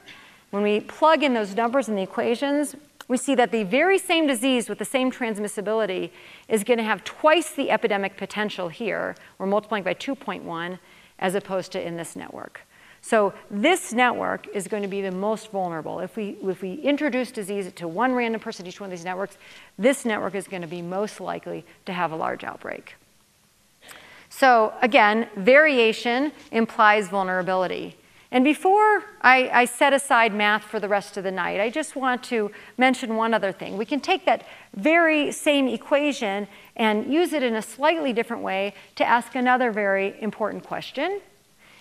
When we plug in those numbers in the equations, we see that the very same disease with the same transmissibility is going to have twice the epidemic potential here. We're multiplying by 2.1 as opposed to in this network. So this network is going to be the most vulnerable. If we, if we introduce disease to one random person each one of these networks, this network is going to be most likely to have a large outbreak. So again, variation implies vulnerability. And before I, I, set aside math for the rest of the night, I just want to mention one other thing. We can take that very same equation and use it in a slightly different way to ask another very important question.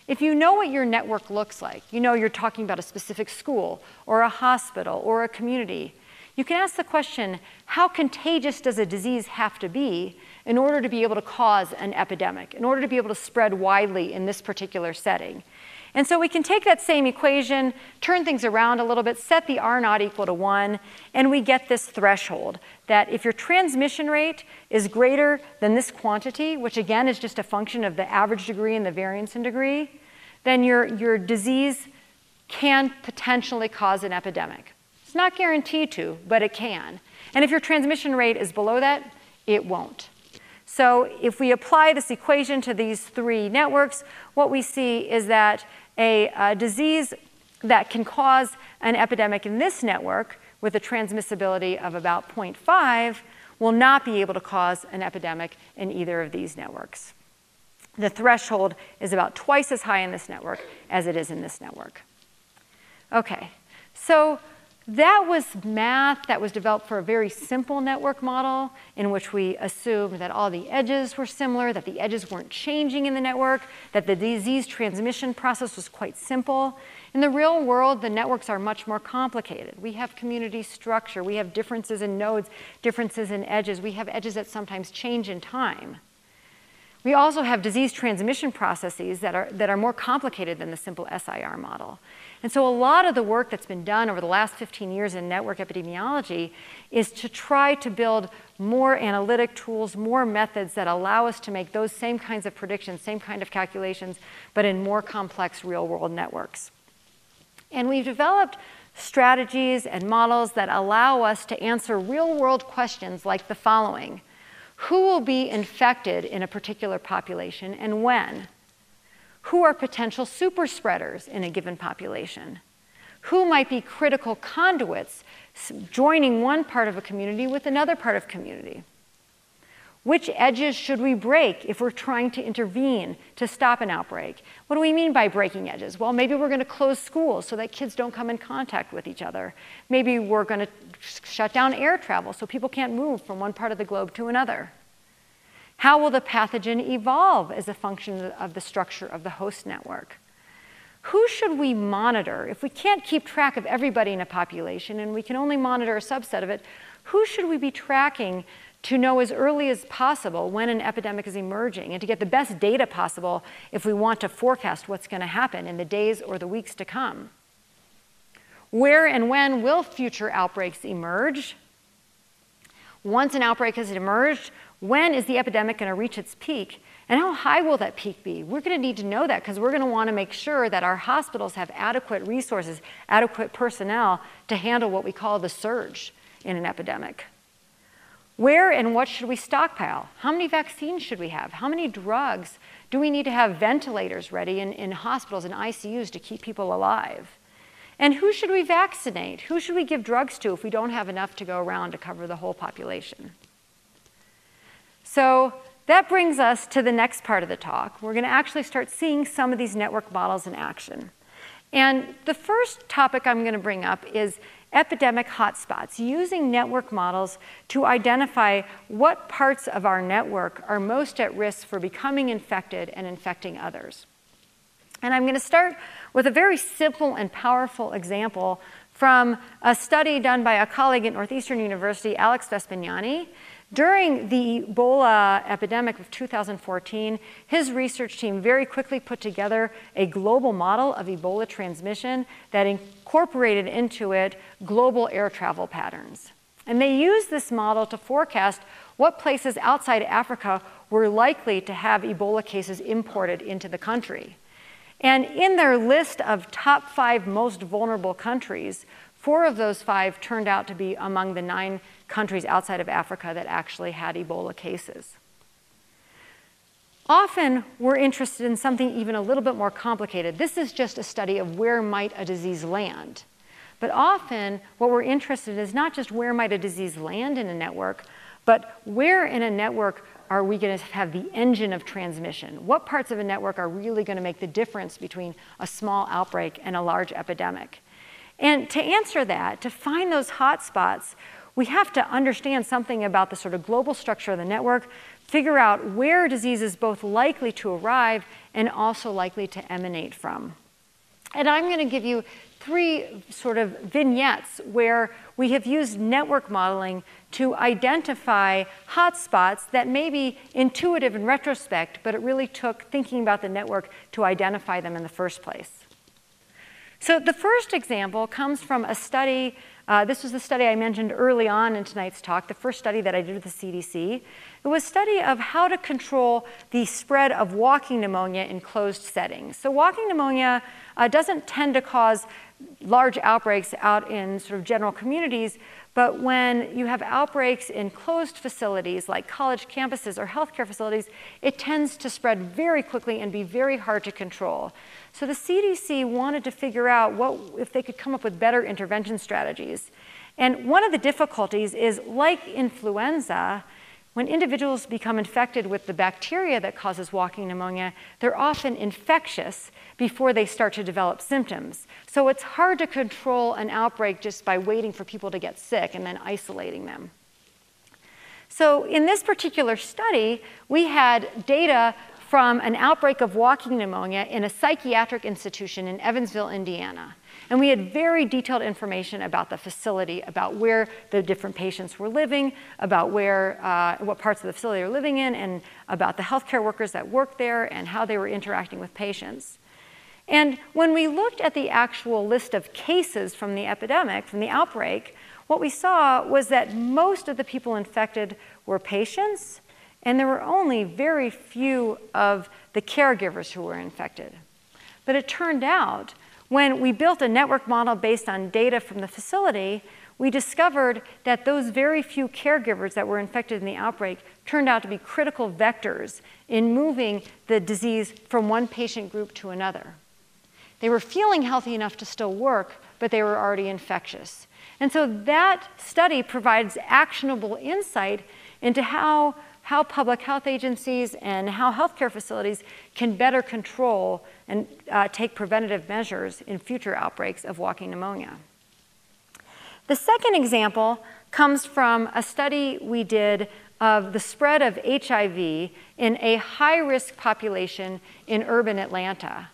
If you know what your network looks like, you know you're talking about a specific school or a hospital or a community, you can ask the question, how contagious does a disease have to be in order to be able to cause an epidemic, in order to be able to spread widely in this particular setting? And so we can take that same equation, turn things around a little bit, set the R naught equal to 1, and we get this threshold that if your transmission rate is greater than this quantity, which again is just a function of the average degree and the variance in degree, then your, your disease can potentially cause an epidemic. It's not guaranteed to, but it can. And if your transmission rate is below that, it won't. So if we apply this equation to these three networks, what we see is that a, disease that can cause an epidemic in this network with a transmissibility of about 0.5 will not be able to cause an epidemic in either of these networks. The threshold is about twice as high in this network as it is in this network. Okay, so that was math that was developed for a very simple network model in which we assumed that all the edges were similar, that the edges weren't changing in the network, that the disease transmission process was quite simple. In the real world, the networks are much more complicated. We have community structure, we have differences in nodes, differences in edges, we have edges that sometimes change in time. We also have disease transmission processes that are, that are more complicated than the simple SIR model. And so a lot of the work that's been done over the last 15 years in network epidemiology is to try to build more analytic tools, more methods that allow us to make those same kinds of predictions, same kind of calculations, but in more complex real world networks. And we've developed strategies and models that allow us to answer real world questions like the following Who will be infected in a particular population and when? Who are potential super spreaders in a given population? Who might be critical conduits joining one part of a community with another part of community? Which edges should we break if we're trying to intervene to stop an outbreak? What do we mean by breaking edges? Well, maybe we're going to close schools so that kids don't come in contact with each other. Maybe we're going to shut down air travel so people can't move from one part of the globe to another. How will the pathogen evolve as a function of the structure of the host network? Who should we monitor? If we can't keep track of everybody in a population and we can only monitor a subset of it, who should we be tracking to know as early as possible when an epidemic is emerging and to get the best data possible if we want to forecast what's going to happen in the days or the weeks to come? Where and when will future outbreaks emerge? Once an outbreak has emerged, when is the epidemic going to reach its peak? And how high will that peak be? We're going to need to know that because we're going to want to make sure that our hospitals have adequate resources, adequate personnel to handle what we call the surge in an epidemic. Where and what should we stockpile? How many vaccines should we have? How many drugs? Do we need to have ventilators ready in, in hospitals and ICUs to keep people alive? And who should we vaccinate? Who should we give drugs to if we don't have enough to go around to cover the whole population? So that brings us to the next part of the talk. We're going to actually start seeing some of these network models in action. And the first topic I'm going to bring up is epidemic hotspots, using network models to identify what parts of our network are most at risk for becoming infected and infecting others. And I'm going to start with a very simple and powerful example from a study done by a colleague at Northeastern University, Alex Vespignani, during the Ebola epidemic of 2014, his research team very quickly put together a global model of Ebola transmission that incorporated into it global air travel patterns. And they used this model to forecast what places outside Africa were likely to have Ebola cases imported into the country. And in their list of top five most vulnerable countries, four of those five turned out to be among the nine countries outside of Africa that actually had Ebola cases. Often we're interested in something even a little bit more complicated. This is just a study of where might a disease land. But often what we're interested in is not just where might a disease land in a network, but where in a network are we going to have the engine of transmission? What parts of a network are really going to make the difference between a small outbreak and a large epidemic? And to answer that, to find those hotspots, we have to understand something about the sort of global structure of the network, figure out where disease is both likely to arrive and also likely to emanate from. And I'm going to give you three sort of vignettes where we have used network modeling to identify hotspots that may be intuitive in retrospect, but it really took thinking about the network to identify them in the first place. So the first example comes from a study uh, this was the study I mentioned early on in tonight's talk, the first study that I did with the CDC. It was a study of how to control the spread of walking pneumonia in closed settings. So walking pneumonia uh, doesn't tend to cause large outbreaks out in sort of general communities, but when you have outbreaks in closed facilities like college campuses or healthcare facilities, it tends to spread very quickly and be very hard to control. So the CDC wanted to figure out what, if they could come up with better intervention strategies. And one of the difficulties is like influenza, when individuals become infected with the bacteria that causes walking pneumonia, they're often infectious before they start to develop symptoms. So it's hard to control an outbreak just by waiting for people to get sick and then isolating them. So in this particular study, we had data from an outbreak of walking pneumonia in a psychiatric institution in Evansville, Indiana. And we had very detailed information about the facility, about where the different patients were living, about where, uh, what parts of the facility they were living in, and about the healthcare workers that worked there and how they were interacting with patients. And when we looked at the actual list of cases from the epidemic, from the outbreak, what we saw was that most of the people infected were patients, and there were only very few of the caregivers who were infected. But it turned out when we built a network model based on data from the facility, we discovered that those very few caregivers that were infected in the outbreak turned out to be critical vectors in moving the disease from one patient group to another. They were feeling healthy enough to still work, but they were already infectious. And so that study provides actionable insight into how, how public health agencies and how healthcare facilities can better control and uh, take preventative measures in future outbreaks of walking pneumonia. The second example comes from a study we did of the spread of HIV in a high risk population in urban Atlanta.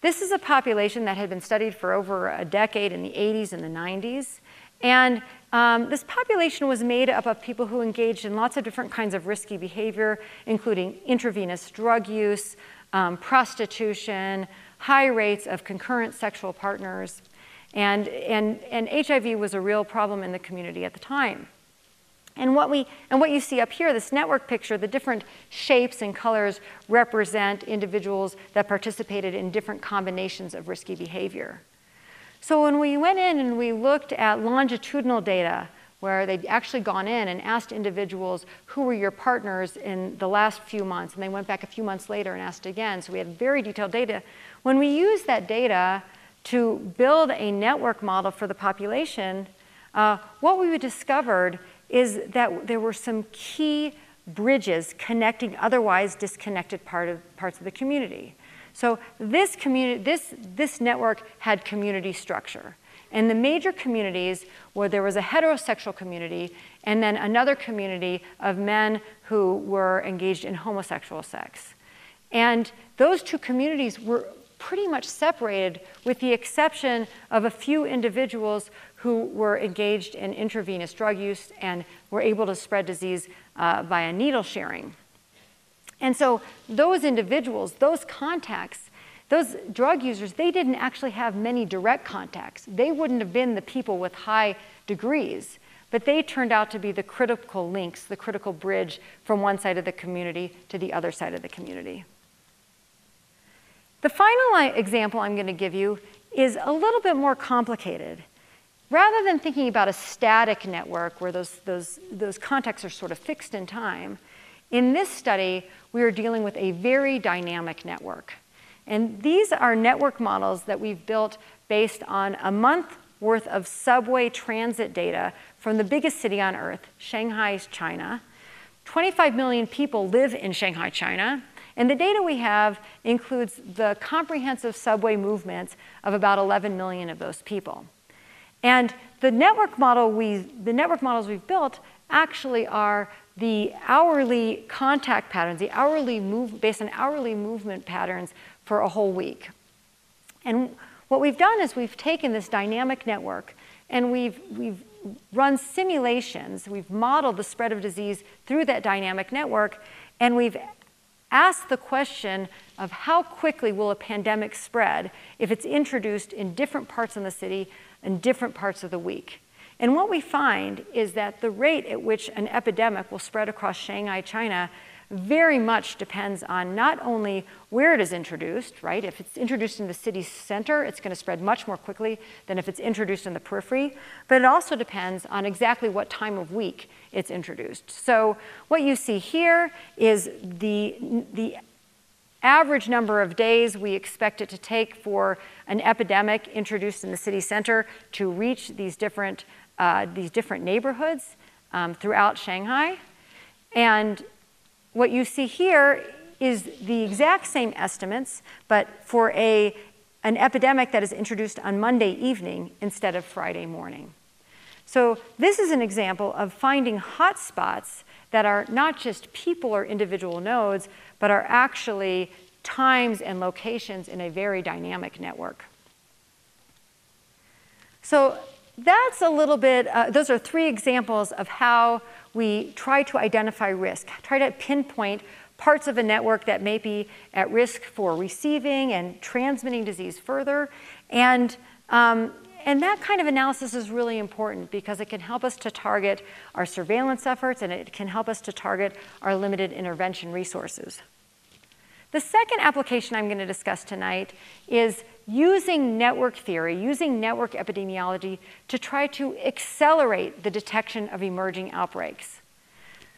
This is a population that had been studied for over a decade in the 80s and the 90s. And um, this population was made up of people who engaged in lots of different kinds of risky behavior, including intravenous drug use, um, prostitution, high rates of concurrent sexual partners. And, and, and HIV was a real problem in the community at the time. And what, we, and what you see up here, this network picture, the different shapes and colors represent individuals that participated in different combinations of risky behavior. So when we went in and we looked at longitudinal data, where they'd actually gone in and asked individuals who were your partners in the last few months, and they went back a few months later and asked again. So we had very detailed data. When we used that data to build a network model for the population, uh, what we discovered is that there were some key bridges connecting otherwise disconnected part of, parts of the community. So this, community, this, this network had community structure. And the major communities where there was a heterosexual community and then another community of men who were engaged in homosexual sex. And those two communities were pretty much separated with the exception of a few individuals who were engaged in intravenous drug use and were able to spread disease uh, via needle sharing. And so those individuals, those contacts, those drug users, they didn't actually have many direct contacts. They wouldn't have been the people with high degrees, but they turned out to be the critical links, the critical bridge from one side of the community to the other side of the community. The final example I'm going to give you is a little bit more complicated. Rather than thinking about a static network where those, those, those contexts are sort of fixed in time, in this study, we are dealing with a very dynamic network. And these are network models that we've built based on a month worth of subway transit data from the biggest city on earth, Shanghai, China. 25 million people live in Shanghai, China. And the data we have includes the comprehensive subway movements of about 11 million of those people. And the network model we, the network models we've built actually are the hourly contact patterns, the hourly move, based on hourly movement patterns for a whole week. And what we've done is we've taken this dynamic network and we've, we've run simulations, we've modeled the spread of disease through that dynamic network, and we've asked the question of how quickly will a pandemic spread if it's introduced in different parts of the city in different parts of the week. And what we find is that the rate at which an epidemic will spread across Shanghai, China, very much depends on not only where it is introduced, right? If it's introduced in the city center, it's going to spread much more quickly than if it's introduced in the periphery, but it also depends on exactly what time of week it's introduced. So what you see here is the, the average number of days we expect it to take for an epidemic introduced in the city center to reach these different, uh, these different neighborhoods um, throughout Shanghai. And what you see here is the exact same estimates, but for a, an epidemic that is introduced on Monday evening instead of Friday morning. So this is an example of finding hotspots that are not just people or individual nodes, but are actually times and locations in a very dynamic network. So that's a little bit, uh, those are three examples of how we try to identify risk, try to pinpoint parts of a network that may be at risk for receiving and transmitting disease further. And, um, and that kind of analysis is really important because it can help us to target our surveillance efforts and it can help us to target our limited intervention resources. The second application I'm going to discuss tonight is using network theory, using network epidemiology to try to accelerate the detection of emerging outbreaks.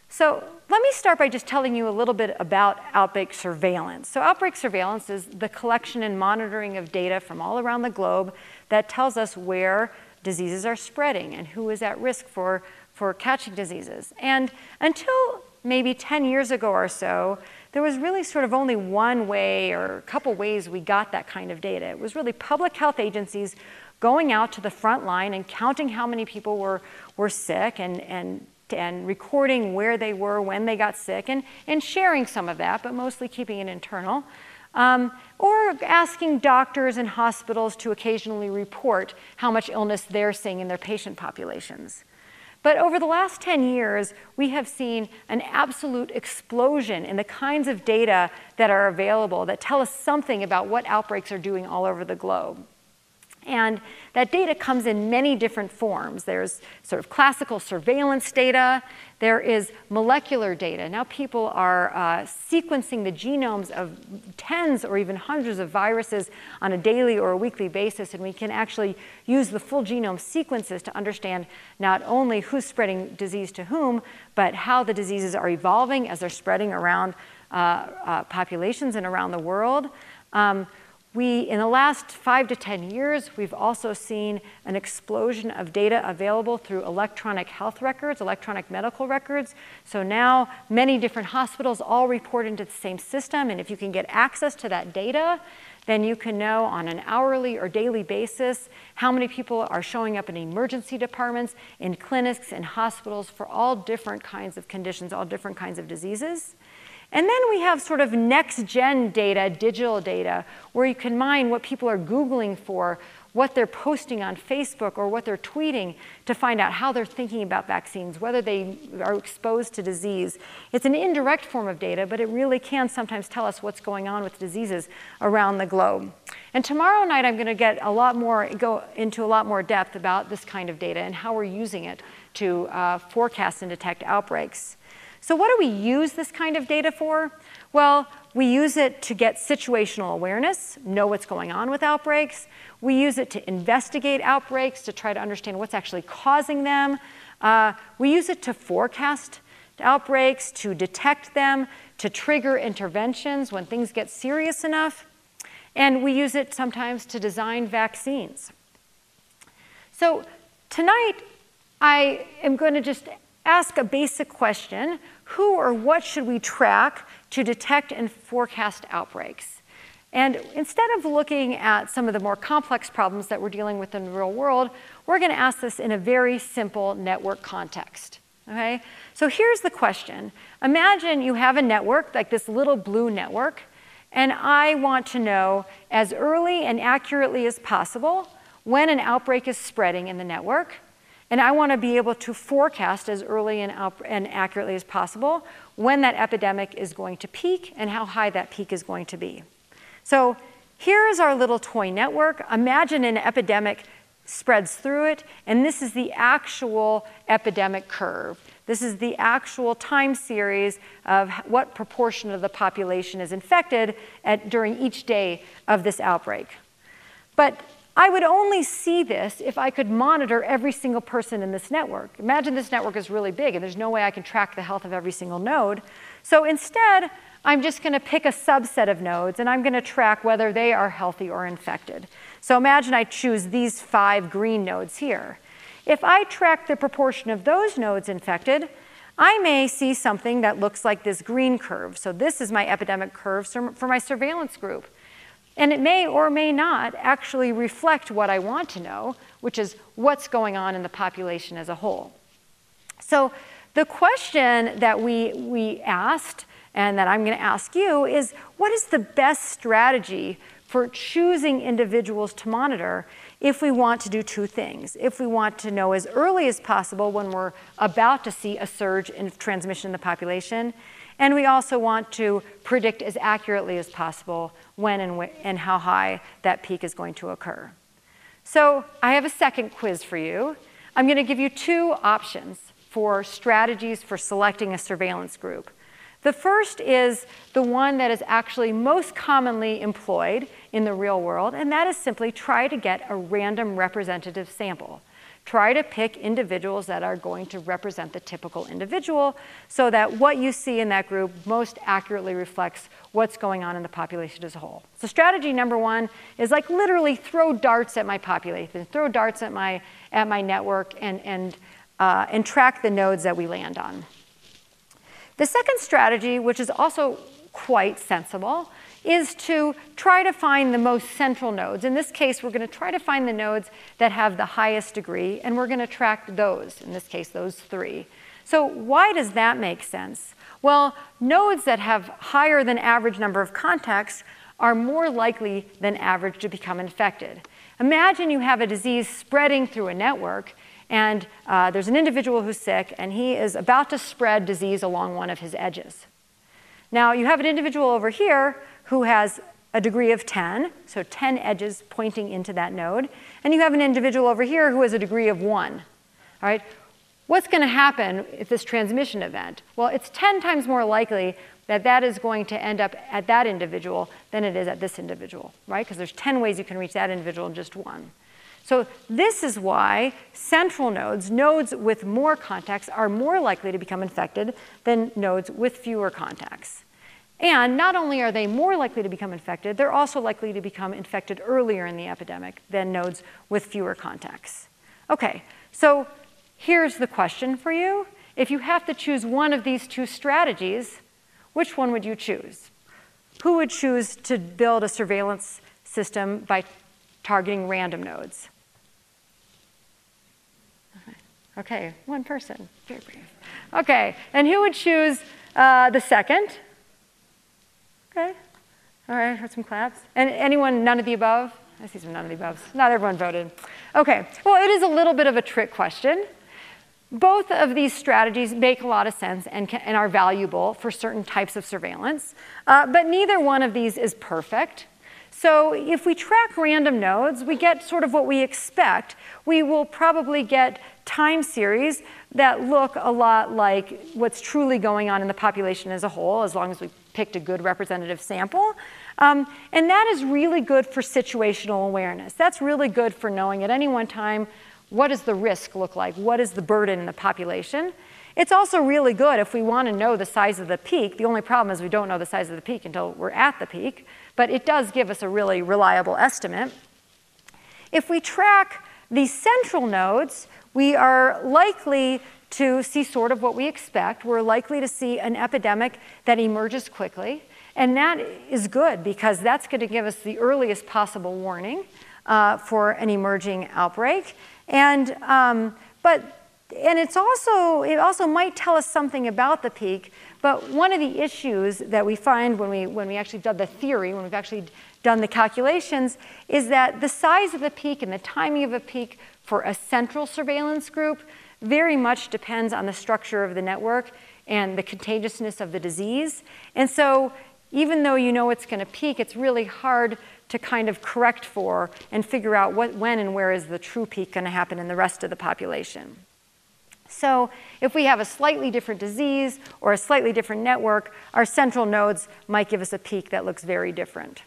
So let me start by just telling you a little bit about outbreak surveillance. So outbreak surveillance is the collection and monitoring of data from all around the globe that tells us where diseases are spreading and who is at risk for, for catching diseases. And until maybe 10 years ago or so, there was really sort of only one way or a couple ways we got that kind of data. It was really public health agencies going out to the front line and counting how many people were, were sick and, and, and recording where they were when they got sick and, and sharing some of that, but mostly keeping it internal. Um, or asking doctors and hospitals to occasionally report how much illness they're seeing in their patient populations. But over the last 10 years, we have seen an absolute explosion in the kinds of data that are available that tell us something about what outbreaks are doing all over the globe. And that data comes in many different forms. There's sort of classical surveillance data, there is molecular data. Now people are uh, sequencing the genomes of tens or even hundreds of viruses on a daily or a weekly basis, and we can actually use the full genome sequences to understand not only who's spreading disease to whom, but how the diseases are evolving as they're spreading around uh, uh, populations and around the world. Um, we, in the last five to 10 years, we've also seen an explosion of data available through electronic health records, electronic medical records. So now many different hospitals all report into the same system. And if you can get access to that data, then you can know on an hourly or daily basis how many people are showing up in emergency departments, in clinics, in hospitals for all different kinds of conditions, all different kinds of diseases. And then we have sort of next gen data, digital data, where you can mine what people are Googling for, what they're posting on Facebook or what they're tweeting to find out how they're thinking about vaccines, whether they are exposed to disease. It's an indirect form of data, but it really can sometimes tell us what's going on with diseases around the globe. And tomorrow night, I'm going to get a lot more, go into a lot more depth about this kind of data and how we're using it to uh, forecast and detect outbreaks. So what do we use this kind of data for? Well, we use it to get situational awareness, know what's going on with outbreaks. We use it to investigate outbreaks, to try to understand what's actually causing them. Uh, we use it to forecast outbreaks, to detect them, to trigger interventions when things get serious enough. And we use it sometimes to design vaccines. So tonight, I am going to just ask a basic question who or what should we track to detect and forecast outbreaks? And instead of looking at some of the more complex problems that we're dealing with in the real world, we're going to ask this in a very simple network context. Okay? So here's the question Imagine you have a network, like this little blue network, and I want to know as early and accurately as possible when an outbreak is spreading in the network and I want to be able to forecast as early and, and, accurately as possible when that epidemic is going to peak and how high that peak is going to be. So here is our little toy network. Imagine an epidemic spreads through it, and this is the actual epidemic curve. This is the actual time series of what proportion of the population is infected at, during each day of this outbreak. But I would only see this if I could monitor every single person in this network. Imagine this network is really big and there's no way I can track the health of every single node. So instead, I'm just going to pick a subset of nodes and I'm going to track whether they are healthy or infected. So imagine I choose these five green nodes here. If I track the proportion of those nodes infected, I may see something that looks like this green curve. So this is my epidemic curve for my surveillance group. And it may or may not actually reflect what I want to know, which is what's going on in the population as a whole. So the question that we, we asked and that I'm going to ask you is what is the best strategy for choosing individuals to monitor if we want to do two things. If we want to know as early as possible when we're about to see a surge in transmission in the population, and we also want to predict as accurately as possible when and, wh- and how high that peak is going to occur. So I have a second quiz for you. I'm going to give you two options for strategies for selecting a surveillance group. The first is the one that is actually most commonly employed in the real world, and that is simply try to get a random representative sample. Try to pick individuals that are going to represent the typical individual so that what you see in that group most accurately reflects what's going on in the population as a whole. So, strategy number one is like literally throw darts at my population, throw darts at my, at my network, and, and, uh, and track the nodes that we land on. The second strategy, which is also quite sensible, is to try to find the most central nodes. In this case, we're going to try to find the nodes that have the highest degree, and we're going to track those, in this case, those three. So why does that make sense? Well, nodes that have higher than average number of contacts are more likely than average to become infected. Imagine you have a disease spreading through a network, and uh, there's an individual who's sick, and he is about to spread disease along one of his edges. Now, you have an individual over here who has a degree of 10, so 10 edges pointing into that node, and you have an individual over here who has a degree of 1. All right? What's going to happen if this transmission event? Well, it's 10 times more likely that that is going to end up at that individual than it is at this individual, right? Because there's 10 ways you can reach that individual in just one. So this is why central nodes, nodes with more contacts, are more likely to become infected than nodes with fewer contacts. And not only are they more likely to become infected, they're also likely to become infected earlier in the epidemic than nodes with fewer contacts. Okay, so here's the question for you. If you have to choose one of these two strategies, which one would you choose? Who would choose to build a surveillance system by targeting random nodes? Okay, one person, very brave. Okay, and who would choose uh, the second? Okay, all right, heard some claps. And anyone, none of the above? I see some none of the above. Not everyone voted. Okay, well, it is a little bit of a trick question. Both of these strategies make a lot of sense and, can, and are valuable for certain types of surveillance, uh, but neither one of these is perfect. So if we track random nodes, we get sort of what we expect. We will probably get time series that look a lot like what's truly going on in the population as a whole, as long as we picked a good representative sample. Um, and that is really good for situational awareness. That's really good for knowing at any one time what does the risk look like? What is the burden in the population? It's also really good if we want to know the size of the peak. The only problem is we don't know the size of the peak until we're at the peak, but it does give us a really reliable estimate. If we track the central nodes, we are likely to see sort of what we expect. We're likely to see an epidemic that emerges quickly. And that is good because that's going to give us the earliest possible warning uh, for an emerging outbreak. And, um, but and it's also, it also might tell us something about the peak, but one of the issues that we find when we, when we actually done the theory, when we've actually done the calculations, is that the size of the peak and the timing of a peak for a central surveillance group very much depends on the structure of the network and the contagiousness of the disease. And so even though you know it's going to peak, it's really hard to kind of correct for and figure out what, when and where is the true peak going to happen in the rest of the population. So if we have a slightly different disease or a slightly different network, our central nodes might give us a peak that looks very different.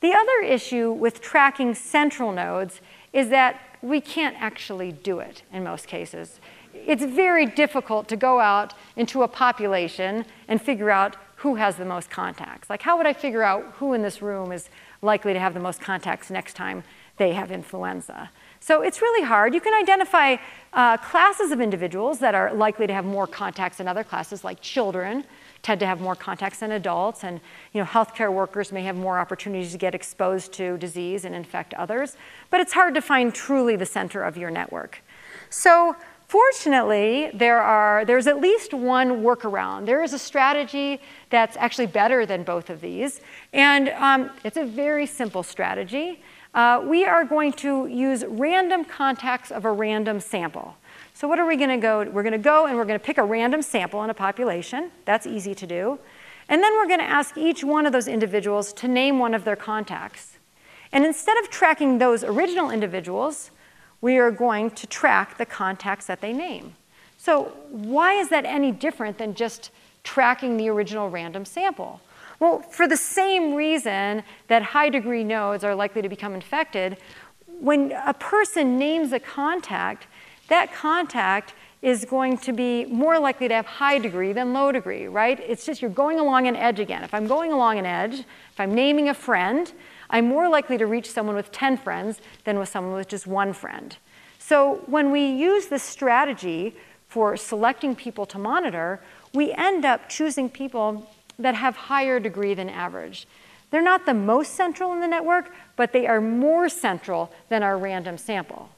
The other issue with tracking central nodes is that we can't actually do it in most cases. It's very difficult to go out into a population and figure out who has the most contacts. Like, how would I figure out who in this room is likely to have the most contacts next time they have influenza? So it's really hard. You can identify uh, classes of individuals that are likely to have more contacts than other classes, like children. Tend to have more contacts than adults, and you know, healthcare workers may have more opportunities to get exposed to disease and infect others. But it's hard to find truly the center of your network. So Fortunately, there are, there's at least one workaround. There is a strategy that's actually better than both of these, and um, it's a very simple strategy. Uh, we are going to use random contacts of a random sample. So what are we going to go? We're going to go and we're going to pick a random sample in a population. That's easy to do. And then we're going to ask each one of those individuals to name one of their contacts. And instead of tracking those original individuals, we are going to track the contacts that they name. So why is that any different than just tracking the original random sample? Well, for the same reason that high degree nodes are likely to become infected, when a person names a contact, that contact is going to be more likely to have high degree than low degree, right? It's just you're going along an edge again. If I'm going along an edge, if I'm naming a friend, I'm more likely to reach someone with 10 friends than with someone with just one friend. So when we use this strategy for selecting people to monitor, we end up choosing people that have higher degree than average. They're not the most central in the network, but they are more central than our random sample.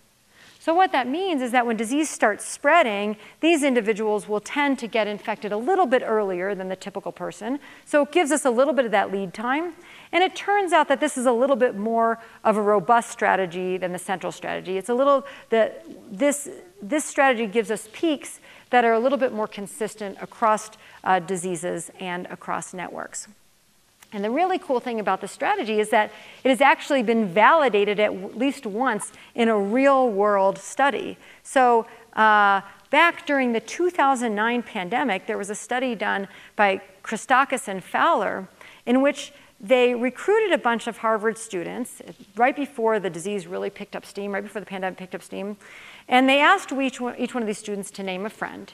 So what that means is that when disease starts spreading, these individuals will tend to get infected a little bit earlier than the typical person. So it gives us a little bit of that lead time. And it turns out that this is a little bit more of a robust strategy than the central strategy. It's a little, that this, this strategy gives us peaks that are a little bit more consistent across uh, diseases and across networks. And the really cool thing about this strategy is that it has actually been validated at least once in a real world study. So uh, back during the 2009 pandemic, there was a study done by Christakis and Fowler in which they recruited a bunch of Harvard students right before the disease really picked up steam, right before the pandemic picked up steam. And they asked each one, each one of these students to name a friend.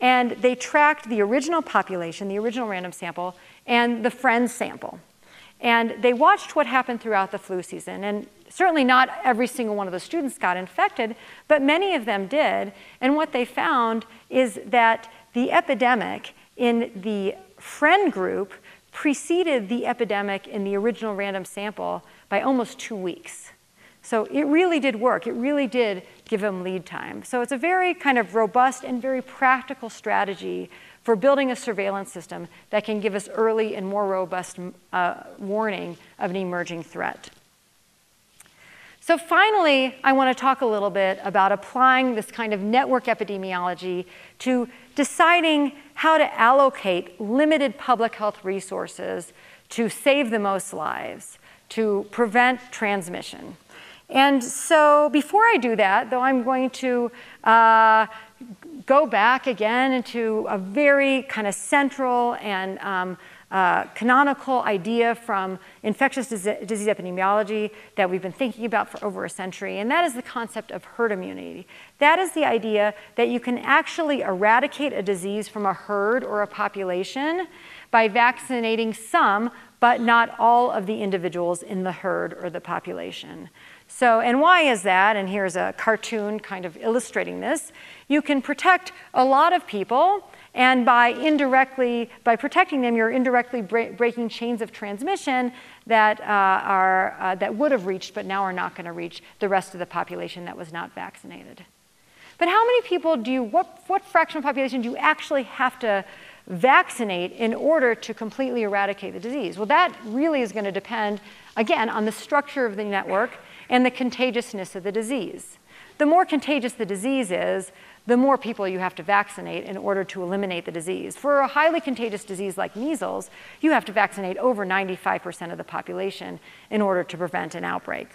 And they tracked the original population, the original random sample, and the friends sample. And they watched what happened throughout the flu season. And certainly not every single one of the students got infected, but many of them did. And what they found is that the epidemic in the friend group preceded the epidemic in the original random sample by almost two weeks. So it really did work. It really did give them lead time. So it's a very kind of robust and very practical strategy for building a surveillance system that can give us early and more robust uh, warning of an emerging threat. So finally, I want to talk a little bit about applying this kind of network epidemiology to deciding how to allocate limited public health resources to save the most lives, to prevent transmission. And so before I do that, though I'm going to uh, go back again into a very kind of central and um, uh, canonical idea from infectious disease epidemiology that we've been thinking about for over a century, and that is the concept of herd immunity. That is the idea that you can actually eradicate a disease from a herd or a population by vaccinating some, but not all of the individuals in the herd or the population. So, and why is that? And here's a cartoon kind of illustrating this. You can protect a lot of people and by indirectly, by protecting them, you're indirectly breaking chains of transmission that, uh, are, uh, that would have reached, but now are not going to reach the rest of the population that was not vaccinated. But how many people do you, what, what fraction of population do you actually have to vaccinate in order to completely eradicate the disease? Well, that really is going to depend, again, on the structure of the network and the contagiousness of the disease. The more contagious the disease is, the more people you have to vaccinate in order to eliminate the disease. For a highly contagious disease like measles, you have to vaccinate over 95% of the population in order to prevent an outbreak.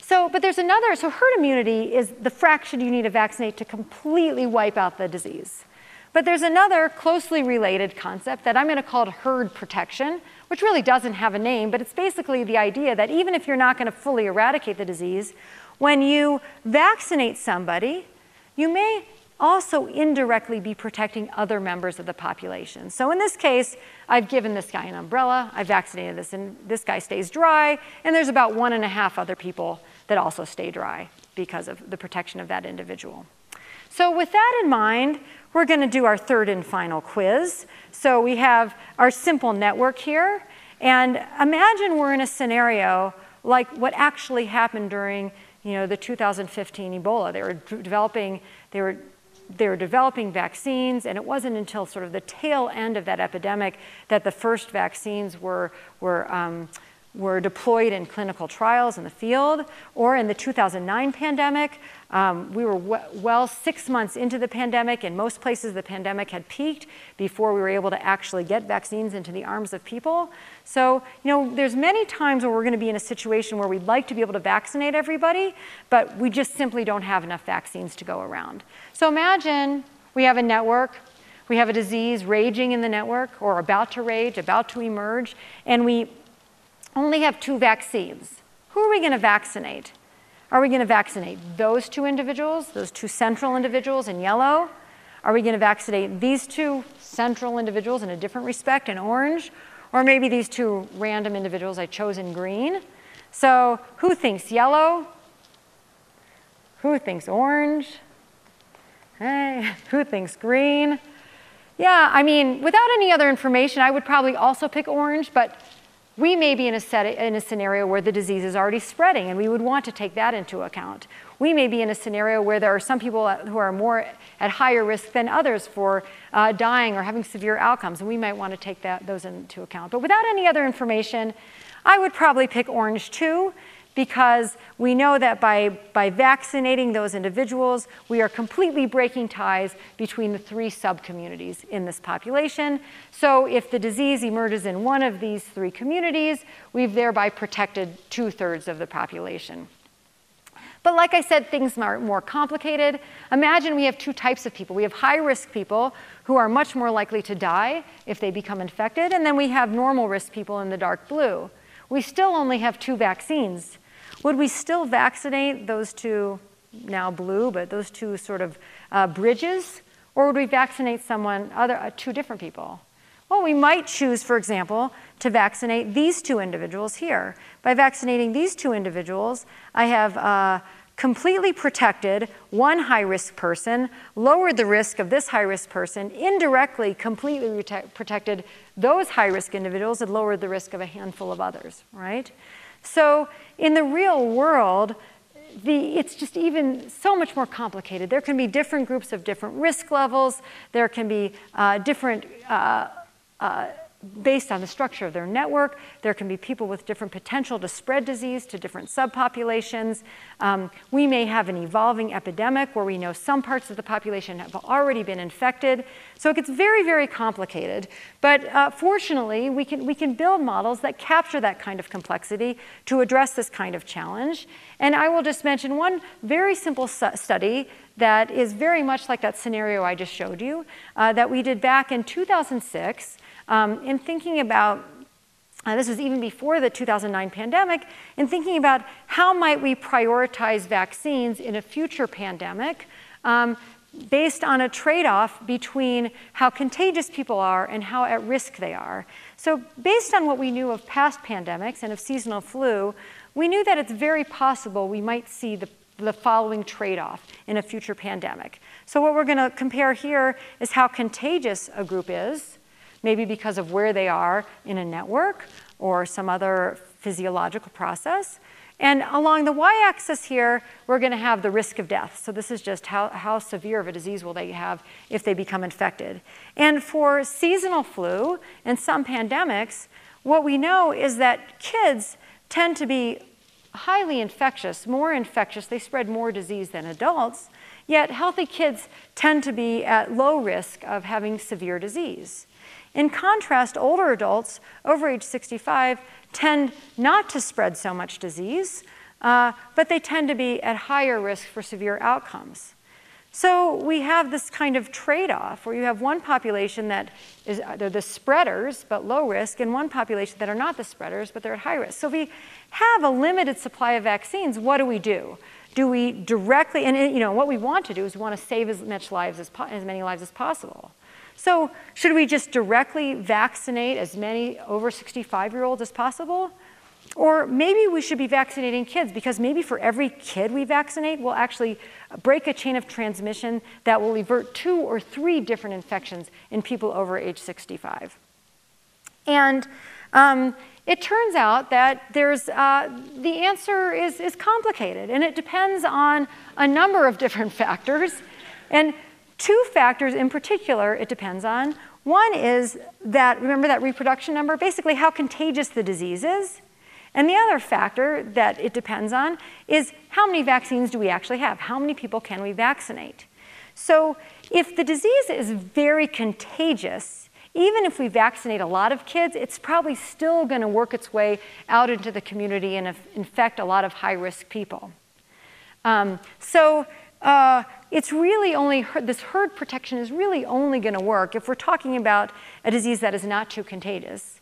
So, but there's another, so herd immunity is the fraction you need to vaccinate to completely wipe out the disease. But there's another closely related concept that I'm going to call herd protection, which really doesn't have a name, but it's basically the idea that even if you're not going to fully eradicate the disease, when you vaccinate somebody, you may also indirectly be protecting other members of the population. So in this case, I've given this guy an umbrella, I vaccinated this, and this guy stays dry, and there's about one and a half other people that also stay dry because of the protection of that individual. So with that in mind, we're going to do our third and final quiz. So we have our simple network here. And imagine we're in a scenario like what actually happened during you know, the 2015 Ebola. They were developing, they were, they were developing vaccines, and it wasn't until sort of the tail end of that epidemic that the first vaccines were, were um, were deployed in clinical trials in the field, or in the 2009 pandemic. Um, we were well six months into the pandemic. In most places, the pandemic had peaked before we were able to actually get vaccines into the arms of people. So, you know, there's many times where we're going to be in a situation where we'd like to be able to vaccinate everybody, but we just simply don't have enough vaccines to go around. So imagine we have a network we have a disease raging in the network or about to rage, about to emerge, and we only have two vaccines. Who are we going to vaccinate? Are we going to vaccinate those two individuals, those two central individuals in yellow? Are we going to vaccinate these two central individuals in a different respect in orange? Or maybe these two random individuals I chose in green? So who thinks yellow? Who thinks orange? Hey, <laughs> who thinks green? Yeah, I mean, without any other information, I would probably also pick orange, but we may be in a, set, in a scenario where the disease is already spreading, and we would want to take that into account. We may be in a scenario where there are some people who are more at higher risk than others for uh, dying or having severe outcomes, and we might want to take that, those into account. But without any other information, I would probably pick orange too, because we know that by, by vaccinating those individuals, we are completely breaking ties between the three subcommunities in this population. So if the disease emerges in one of these three communities, we've thereby protected two thirds of the population. But like I said, things are more complicated. Imagine we have two types of people. We have high risk people who are much more likely to die if they become infected, and then we have normal risk people in the dark blue. We still only have two vaccines would we still vaccinate those two, now blue, but those two sort of uh, bridges? Or would we vaccinate someone, other, uh, two different people? Well, we might choose, for example, to vaccinate these two individuals here. By vaccinating these two individuals, I have uh, completely protected one high risk person, lowered the risk of this high risk person, indirectly completely protected those high risk individuals, and lowered the risk of a handful of others, right? So in the real world, the, it's just even so much more complicated. There can be different groups of different risk levels. There can be uh, different uh, uh, based on the structure of their network. There can be people with different potential to spread disease to different subpopulations. Um, we may have an evolving epidemic where we know some parts of the population have already been infected. So it gets very, very complicated. But uh, fortunately, we can, we can build models that capture that kind of complexity to address this kind of challenge. And I will just mention one very simple study that is very much like that scenario I just showed you uh, that we did back in 2006 um, in thinking about uh, this was even before the 2009 pandemic, in thinking about how might we prioritize vaccines in a future pandemic um, based on a trade-off between how contagious people are and how at risk they are. So based on what we knew of past pandemics and of seasonal flu, we knew that it's very possible we might see the, the following trade-off in a future pandemic. So what we're going to compare here is how contagious a group is, maybe because of where they are in a network or some other physiological process. And along the y-axis here, we're going to have the risk of death. So this is just how, how severe of a disease will they have if they become infected. And for seasonal flu and some pandemics, what we know is that kids tend to be highly infectious, more infectious. They spread more disease than adults. Yet healthy kids tend to be at low risk of having severe disease. In contrast, older adults over age 65 tend not to spread so much disease, uh, but they tend to be at higher risk for severe outcomes. So we have this kind of trade-off where you have one population that is uh, they're the spreaders but low risk, and one population that are not the spreaders but they're at high risk. So if we have a limited supply of vaccines, what do we do? Do we directly, and you know what we want to do is we want to save as much lives as, as many lives as possible. So should we just directly vaccinate as many over 65 year olds as possible? or maybe we should be vaccinating kids because maybe for every kid we vaccinate, we'll actually break a chain of transmission that will avert two or three different infections in people over age 65. And um, it turns out that there's, uh, the answer is, is complicated and it depends on a number of different <laughs> factors. And two factors in particular it depends on. One is that, remember that reproduction number, basically how contagious the disease is. And the other factor that it depends on is how many vaccines do we actually have? How many people can we vaccinate? So if the disease is very contagious, even if we vaccinate a lot of kids, it's probably still going to work its way out into the community and infect a lot of high risk people. Um, so uh, it's really only, this herd protection is really only going to work if we're talking about a disease that is not too contagious.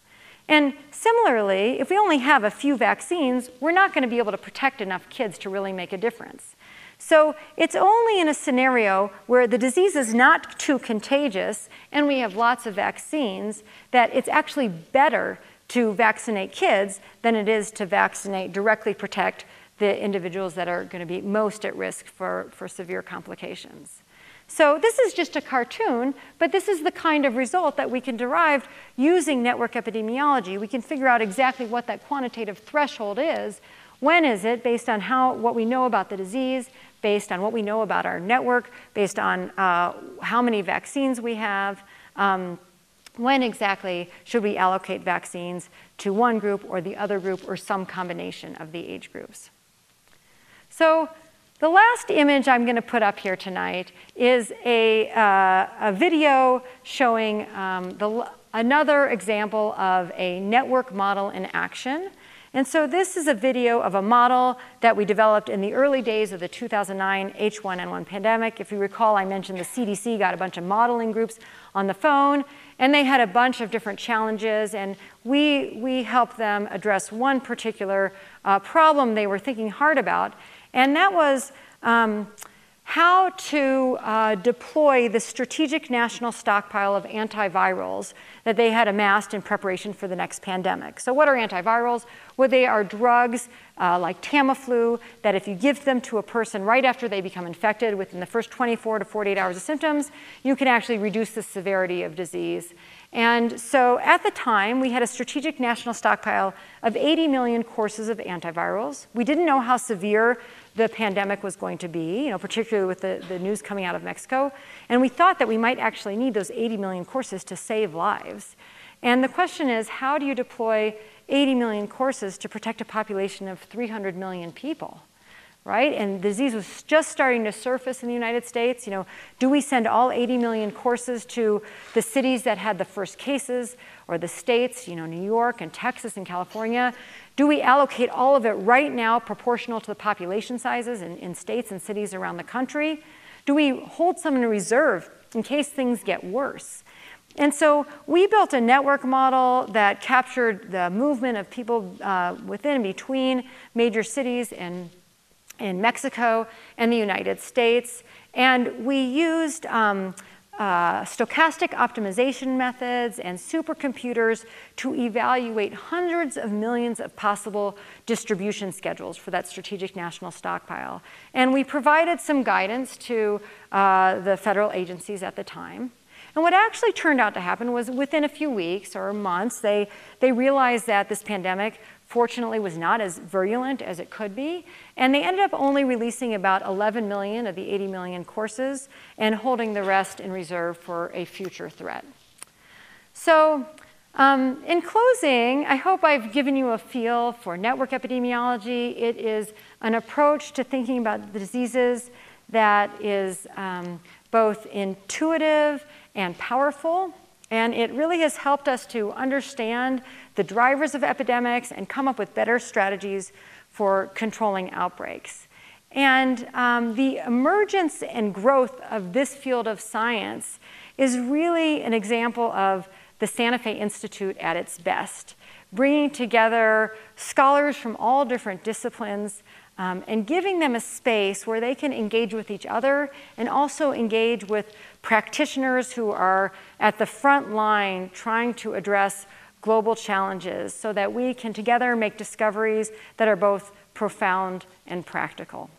And similarly, if we only have a few vaccines, we're not going to be able to protect enough kids to really make a difference. So it's only in a scenario where the disease is not too contagious and we have lots of vaccines that it's actually better to vaccinate kids than it is to vaccinate, directly protect the individuals that are going to be most at risk for, for severe complications. So this is just a cartoon, but this is the kind of result that we can derive using network epidemiology. We can figure out exactly what that quantitative threshold is. When is it based on how, what we know about the disease, based on what we know about our network, based on uh, how many vaccines we have, um, when exactly should we allocate vaccines to one group or the other group or some combination of the age groups. So the last image I'm going to put up here tonight is a, uh, a video showing um, the, another example of a network model in action. And so this is a video of a model that we developed in the early days of the 2009 H1N1 pandemic. If you recall, I mentioned the CDC got a bunch of modeling groups on the phone, and they had a bunch of different challenges, and we, we helped them address one particular uh, problem they were thinking hard about, and that was um, how to uh, deploy the strategic national stockpile of antivirals that they had amassed in preparation for the next pandemic. So, what are antivirals? Well, they are drugs uh, like Tamiflu that, if you give them to a person right after they become infected within the first 24 to 48 hours of symptoms, you can actually reduce the severity of disease. And so at the time, we had a strategic national stockpile of 80 million courses of antivirals. We didn't know how severe the pandemic was going to be, you know, particularly with the, the news coming out of Mexico. And we thought that we might actually need those 80 million courses to save lives. And the question is, how do you deploy 80 million courses to protect a population of 300 million people? right? And the disease was just starting to surface in the United States. You know, do we send all 80 million courses to the cities that had the first cases or the states, you know, New York and Texas and California? Do we allocate all of it right now proportional to the population sizes in, in states and cities around the country? Do we hold some in reserve in case things get worse? And so we built a network model that captured the movement of people uh, within and between major cities and in Mexico and the United States. And we used um, uh, stochastic optimization methods and supercomputers to evaluate hundreds of millions of possible distribution schedules for that strategic national stockpile. And we provided some guidance to uh, the federal agencies at the time. And what actually turned out to happen was within a few weeks or months, they, they realized that this pandemic fortunately was not as virulent as it could be. And they ended up only releasing about 11 million of the 80 million courses and holding the rest in reserve for a future threat. So um, in closing, I hope I've given you a feel for network epidemiology. It is an approach to thinking about the diseases that is um, both intuitive and powerful. And it really has helped us to understand the drivers of epidemics and come up with better strategies for controlling outbreaks. And um, the emergence and growth of this field of science is really an example of the Santa Fe Institute at its best, bringing together scholars from all different disciplines um, and giving them a space where they can engage with each other and also engage with practitioners who are at the front line trying to address global challenges so that we can together make discoveries that are both profound and practical.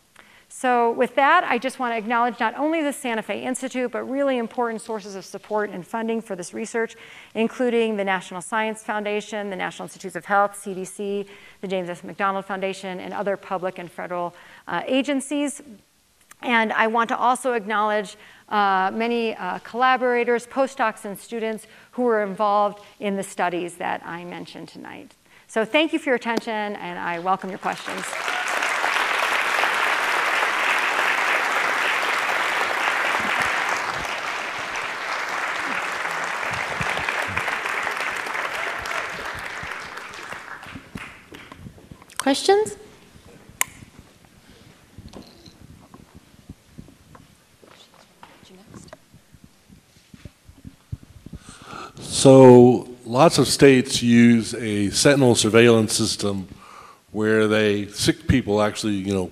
So with that, I just want to acknowledge not only the Santa Fe Institute, but really important sources of support and funding for this research, including the National Science Foundation, the National Institutes of Health, CDC, the James S. McDonnell Foundation, and other public and federal uh, agencies. And I want to also acknowledge uh, many uh, collaborators, postdocs, and students who were involved in the studies that I mentioned tonight. So thank you for your attention, and I welcome your questions. Questions? So lots of states use a sentinel surveillance system where they sick people actually, you know,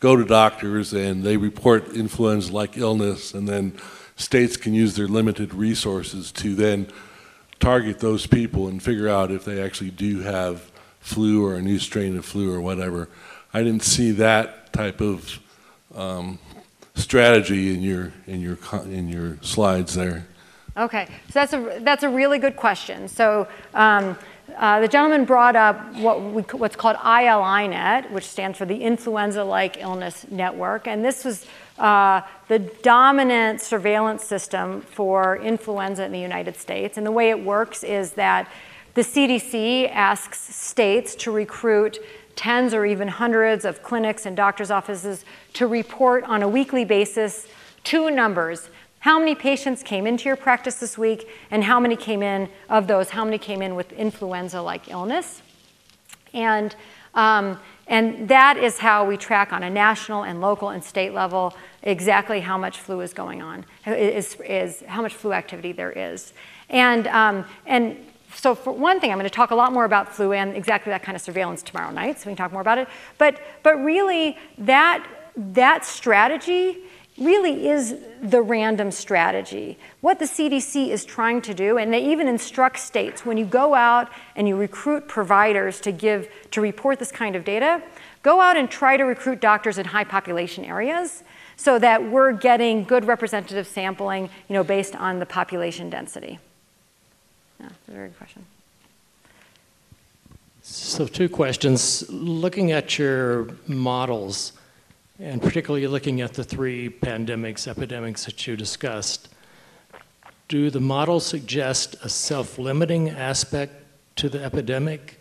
go to doctors and they report influenza-like illness, and then states can use their limited resources to then target those people and figure out if they actually do have flu or a new strain of flu or whatever. I didn't see that type of um, strategy in your in your in your slides there. Okay, so that's a, that's a really good question. So um, uh, the gentleman brought up what we, what's called ILINet, which stands for the Influenza-Like Illness Network, and this was uh, the dominant surveillance system for influenza in the United States. And the way it works is that the CDC asks states to recruit tens or even hundreds of clinics and doctors' offices to report on a weekly basis two numbers how many patients came into your practice this week, and how many came in of those, how many came in with influenza like illness. And, um, and that is how we track on a national and local and state level exactly how much flu is going on, is, is how much flu activity there is. And, um, and so for one thing, I'm going to talk a lot more about flu and exactly that kind of surveillance tomorrow night, so we can talk more about it. But, but really, that, that strategy really is the random strategy. What the CDC is trying to do, and they even instruct states when you go out and you recruit providers to give to report this kind of data, go out and try to recruit doctors in high population areas so that we're getting good representative sampling, you know, based on the population density. Yeah, that's a very good question. So two questions. Looking at your models, and particularly looking at the three pandemics, epidemics that you discussed, do the models suggest a self-limiting aspect to the epidemic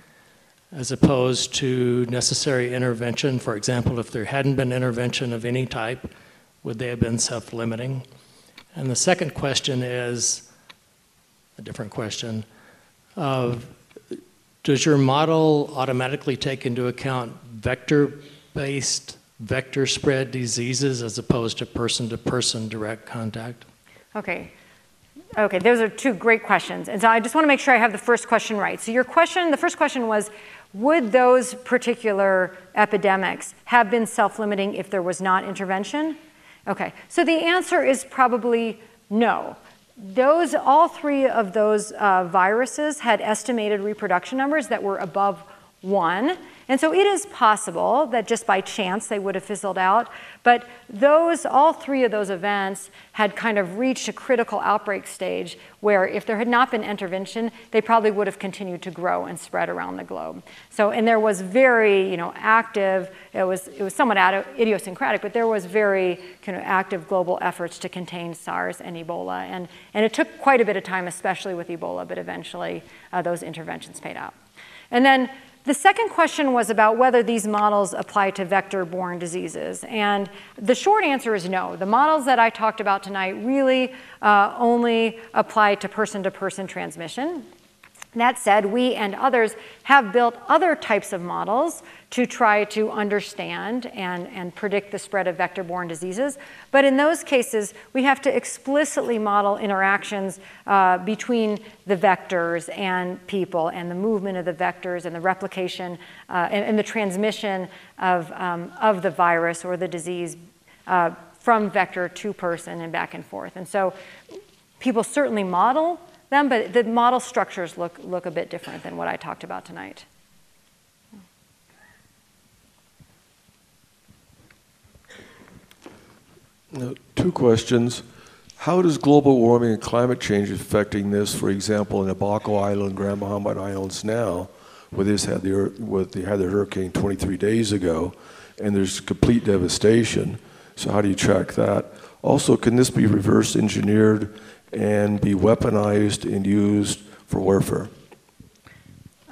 as opposed to necessary intervention? For example, if there hadn't been intervention of any type, would they have been self-limiting? And the second question is a different question of does your model automatically take into account vector-based vector spread diseases as opposed to person to person direct contact? Okay. Okay, those are two great questions. And so I just want to make sure I have the first question right. So your question, the first question was, would those particular epidemics have been self-limiting if there was not intervention? Okay, so the answer is probably no. Those, all three of those uh, viruses had estimated reproduction numbers that were above one. And so it is possible that just by chance they would have fizzled out, but those, all three of those events had kind of reached a critical outbreak stage where if there had not been intervention, they probably would have continued to grow and spread around the globe. So, and there was very, you know, active, it was, it was somewhat idiosyncratic, but there was very kind of active global efforts to contain SARS and Ebola. And, and it took quite a bit of time, especially with Ebola, but eventually uh, those interventions paid out. And then the second question was about whether these models apply to vector-borne diseases. And the short answer is no. The models that I talked about tonight really uh, only apply to person-to-person -person transmission. That said, we and others have built other types of models to try to understand and, and predict the spread of vector-borne diseases. But in those cases, we have to explicitly model interactions uh, between the vectors and people and the movement of the vectors and the replication uh, and, and, the transmission of, um, of the virus or the disease uh, from vector to person and back and forth. And so people certainly model them, but the model structures look, look a bit different than what I talked about tonight. Two questions. How does global warming and climate change affecting this, for example, in Abaco Island, Grand Bahama Islands now, where this had the, where they had the hurricane 23 days ago, and there's complete devastation. So how do you track that? Also, can this be reverse engineered and be weaponized and used for warfare?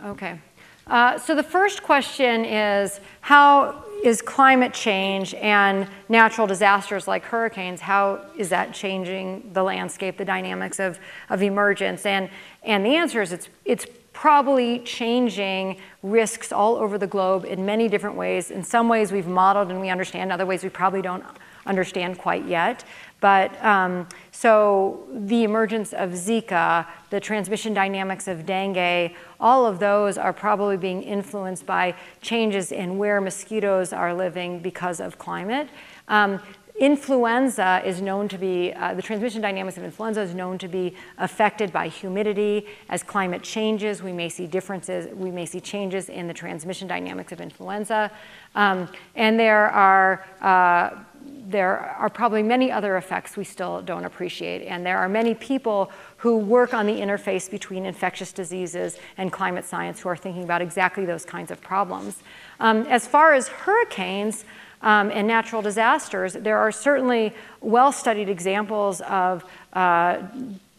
Okay. Uh, so the first question is how is climate change and natural disasters like hurricanes, how is that changing the landscape, the dynamics of, of emergence? And, and the answer is it's, it's probably changing risks all over the globe in many different ways. In some ways we've modeled and we understand, other ways we probably don't understand quite yet. But um, so the emergence of Zika, the transmission dynamics of dengue, all of those are probably being influenced by changes in where mosquitoes are living because of climate. Um, influenza is known to be, uh, the transmission dynamics of influenza is known to be affected by humidity. As climate changes, we may see differences, we may see changes in the transmission dynamics of influenza. Um, and there are uh, there are probably many other effects we still don't appreciate. And there are many people who work on the interface between infectious diseases and climate science who are thinking about exactly those kinds of problems. Um, as far as hurricanes, um, and natural disasters, there are certainly well studied examples of uh,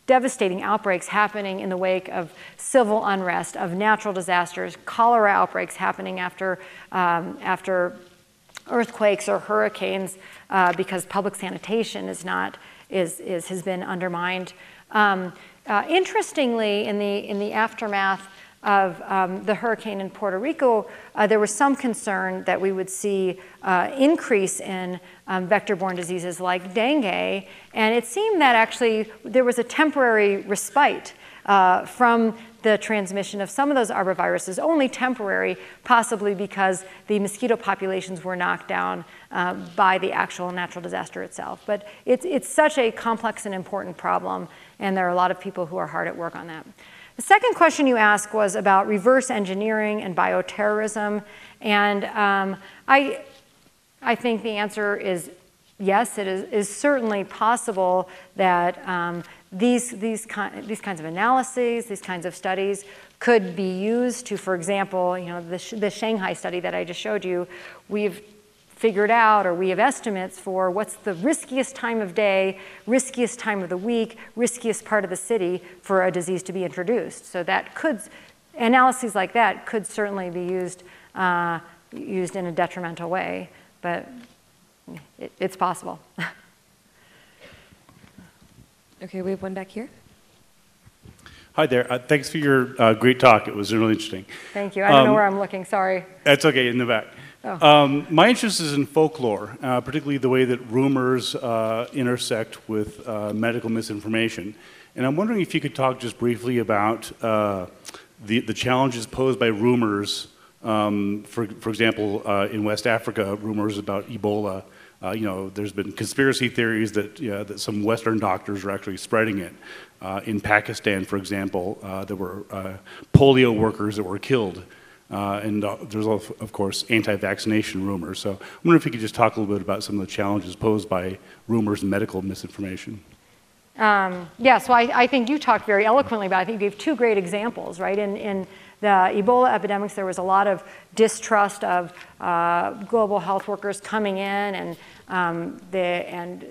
devastating outbreaks happening in the wake of civil unrest, of natural disasters, cholera outbreaks happening after, um, after earthquakes or hurricanes uh, because public sanitation is not, is, is, has been undermined. Um, uh, interestingly, in the, in the aftermath of um, the hurricane in Puerto Rico, uh, there was some concern that we would see uh, increase in um, vector-borne diseases like dengue, and it seemed that actually there was a temporary respite uh, from the transmission of some of those arboviruses, only temporary, possibly because the mosquito populations were knocked down uh, by the actual natural disaster itself. But it's, it's such a complex and important problem, and there are a lot of people who are hard at work on that. The second question you asked was about reverse engineering and bioterrorism, and um, I, I think the answer is yes, it is, is certainly possible that um, these, these, ki- these kinds of analyses, these kinds of studies could be used to, for example, you know, the, Sh- the Shanghai study that I just showed you, we've figured out or we have estimates for what's the riskiest time of day, riskiest time of the week, riskiest part of the city for a disease to be introduced. So that could, analyses like that could certainly be used, uh, used in a detrimental way, but it, it's possible. <laughs> Okay, we have one back here. Hi there. Uh, thanks for your uh, great talk. It was really interesting. Thank you. I don't know Um, where I'm looking, sorry. That's okay, in the back. Oh. Um, my interest is in folklore, uh, particularly the way that rumors uh, intersect with uh, medical misinformation. And I'm wondering if you could talk just briefly about uh, the, the challenges posed by rumors. Um, for, for example, uh, in West Africa, rumors about Ebola. Uh, you know, there's been conspiracy theories that, yeah, that some Western doctors are actually spreading it. Uh, in Pakistan, for example, uh, there were uh, polio workers that were killed. Uh, and there's, of, course, anti vaccination rumors. So I wonder if you could just talk a little bit about some of the challenges posed by rumors and medical misinformation. Um, yeah, so I, I think you talked very eloquently about it. I think you gave two great examples, right? In, in the Ebola epidemics, there was a lot of distrust of uh, global health workers coming in and, um, the, and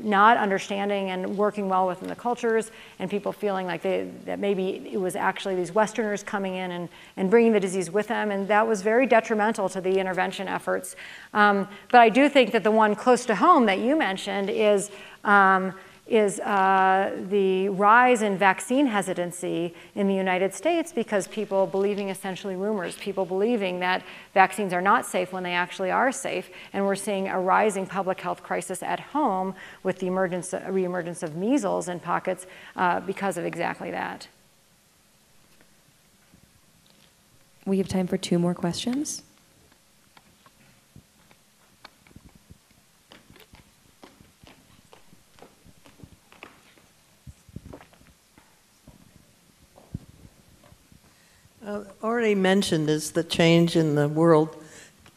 not understanding and working well within the cultures, and people feeling like they, that maybe it was actually these Westerners coming in and, and bringing the disease with them, and that was very detrimental to the intervention efforts. Um, but I do think that the one close to home that you mentioned is. Um, is uh, the rise in vaccine hesitancy in the United States because people believing essentially rumors, people believing that vaccines are not safe when they actually are safe. And we're seeing a rising public health crisis at home with the emergence, reemergence of measles in pockets uh, because of exactly that. We have time for two more questions. Uh, already mentioned is the change in the world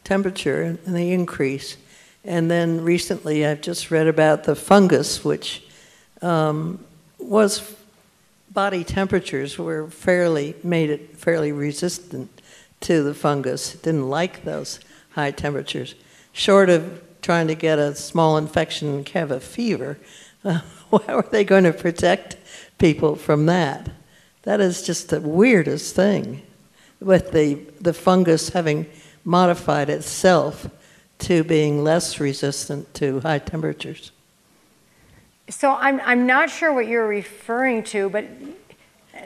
temperature and the increase. And then recently, I've just read about the fungus, which um, was body temperatures were fairly made it fairly resistant to the fungus. It didn't like those high temperatures. Short of trying to get a small infection and have a fever, uh, <laughs> how are they going to protect people from that? That is just the weirdest thing, with the, the fungus having modified itself to being less resistant to high temperatures. So I'm, I'm not sure what you're referring to, but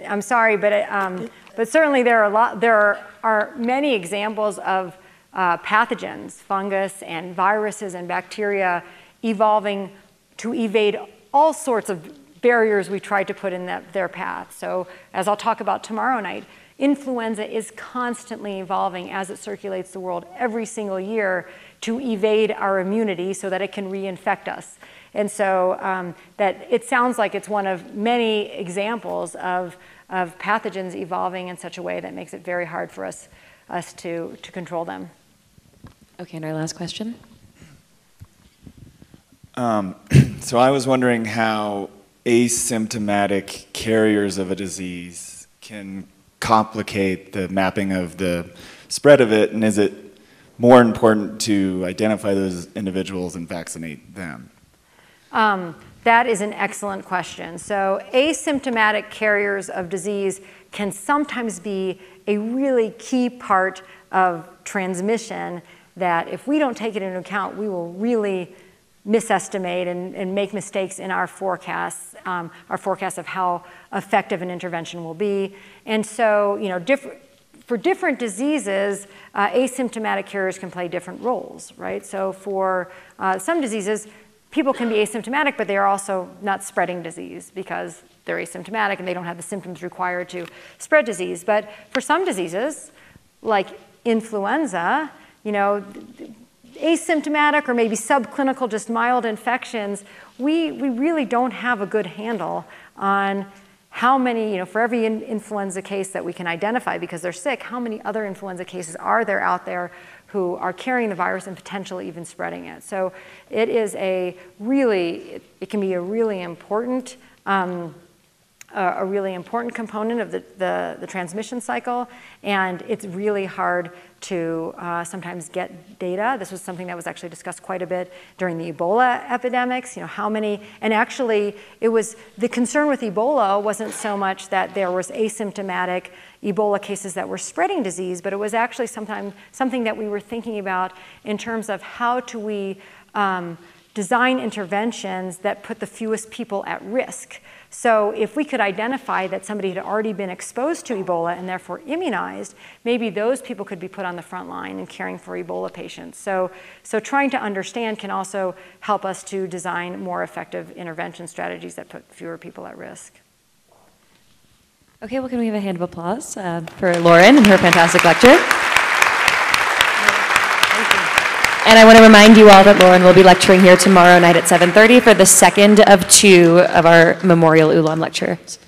I'm sorry, but, um, but certainly there are, a lot, there are, are many examples of uh, pathogens, fungus and viruses and bacteria evolving to evade all sorts of barriers we tried to put in that, their path. So as I'll talk about tomorrow night, influenza is constantly evolving as it circulates the world every single year to evade our immunity so that it can reinfect us. And so um, that it sounds like it's one of many examples of, of pathogens evolving in such a way that makes it very hard for us, us to, to control them. Okay, and our last question. Um, <clears throat> so I was wondering how asymptomatic carriers of a disease can complicate the mapping of the spread of it, and is it more important to identify those individuals and vaccinate them? Um, that is an excellent question. So, asymptomatic carriers of disease can sometimes be a really key part of transmission that if we don't take it into account, we will really misestimate and, and make mistakes in our forecasts, um, our forecasts of how effective an intervention will be. And so, you know, different for different diseases, uh, asymptomatic carriers can play different roles, right? So for uh, some diseases, people can be asymptomatic, but they are also not spreading disease because they're asymptomatic and they don't have the symptoms required to spread disease. But for some diseases, like influenza, you know, asymptomatic or maybe subclinical, just mild infections, we, we really don't have a good handle on how many, you know, for every in influenza case that we can identify because they're sick, how many other influenza cases are there out there who are carrying the virus and potentially even spreading it. So it is a really, it, it can be a really important, um, a really important component of the, the, the, transmission cycle, and it's really hard to uh, sometimes get data. This was something that was actually discussed quite a bit during the Ebola epidemics. You know, how many, and actually, it was the concern with Ebola wasn't so much that there was asymptomatic Ebola cases that were spreading disease, but it was actually sometime, something that we were thinking about in terms of how do we um, design interventions that put the fewest people at risk. So if we could identify that somebody had already been exposed to Ebola and therefore immunized, maybe those people could be put on the front line in caring for Ebola patients. So, so trying to understand can also help us to design more effective intervention strategies that put fewer people at risk. Okay, well, can we have a hand of applause uh, for Lauren and her fantastic lecture? And I want to remind you all that Lauren will be lecturing here tomorrow night at 7.30 for the second of two of our Memorial Ulam lectures.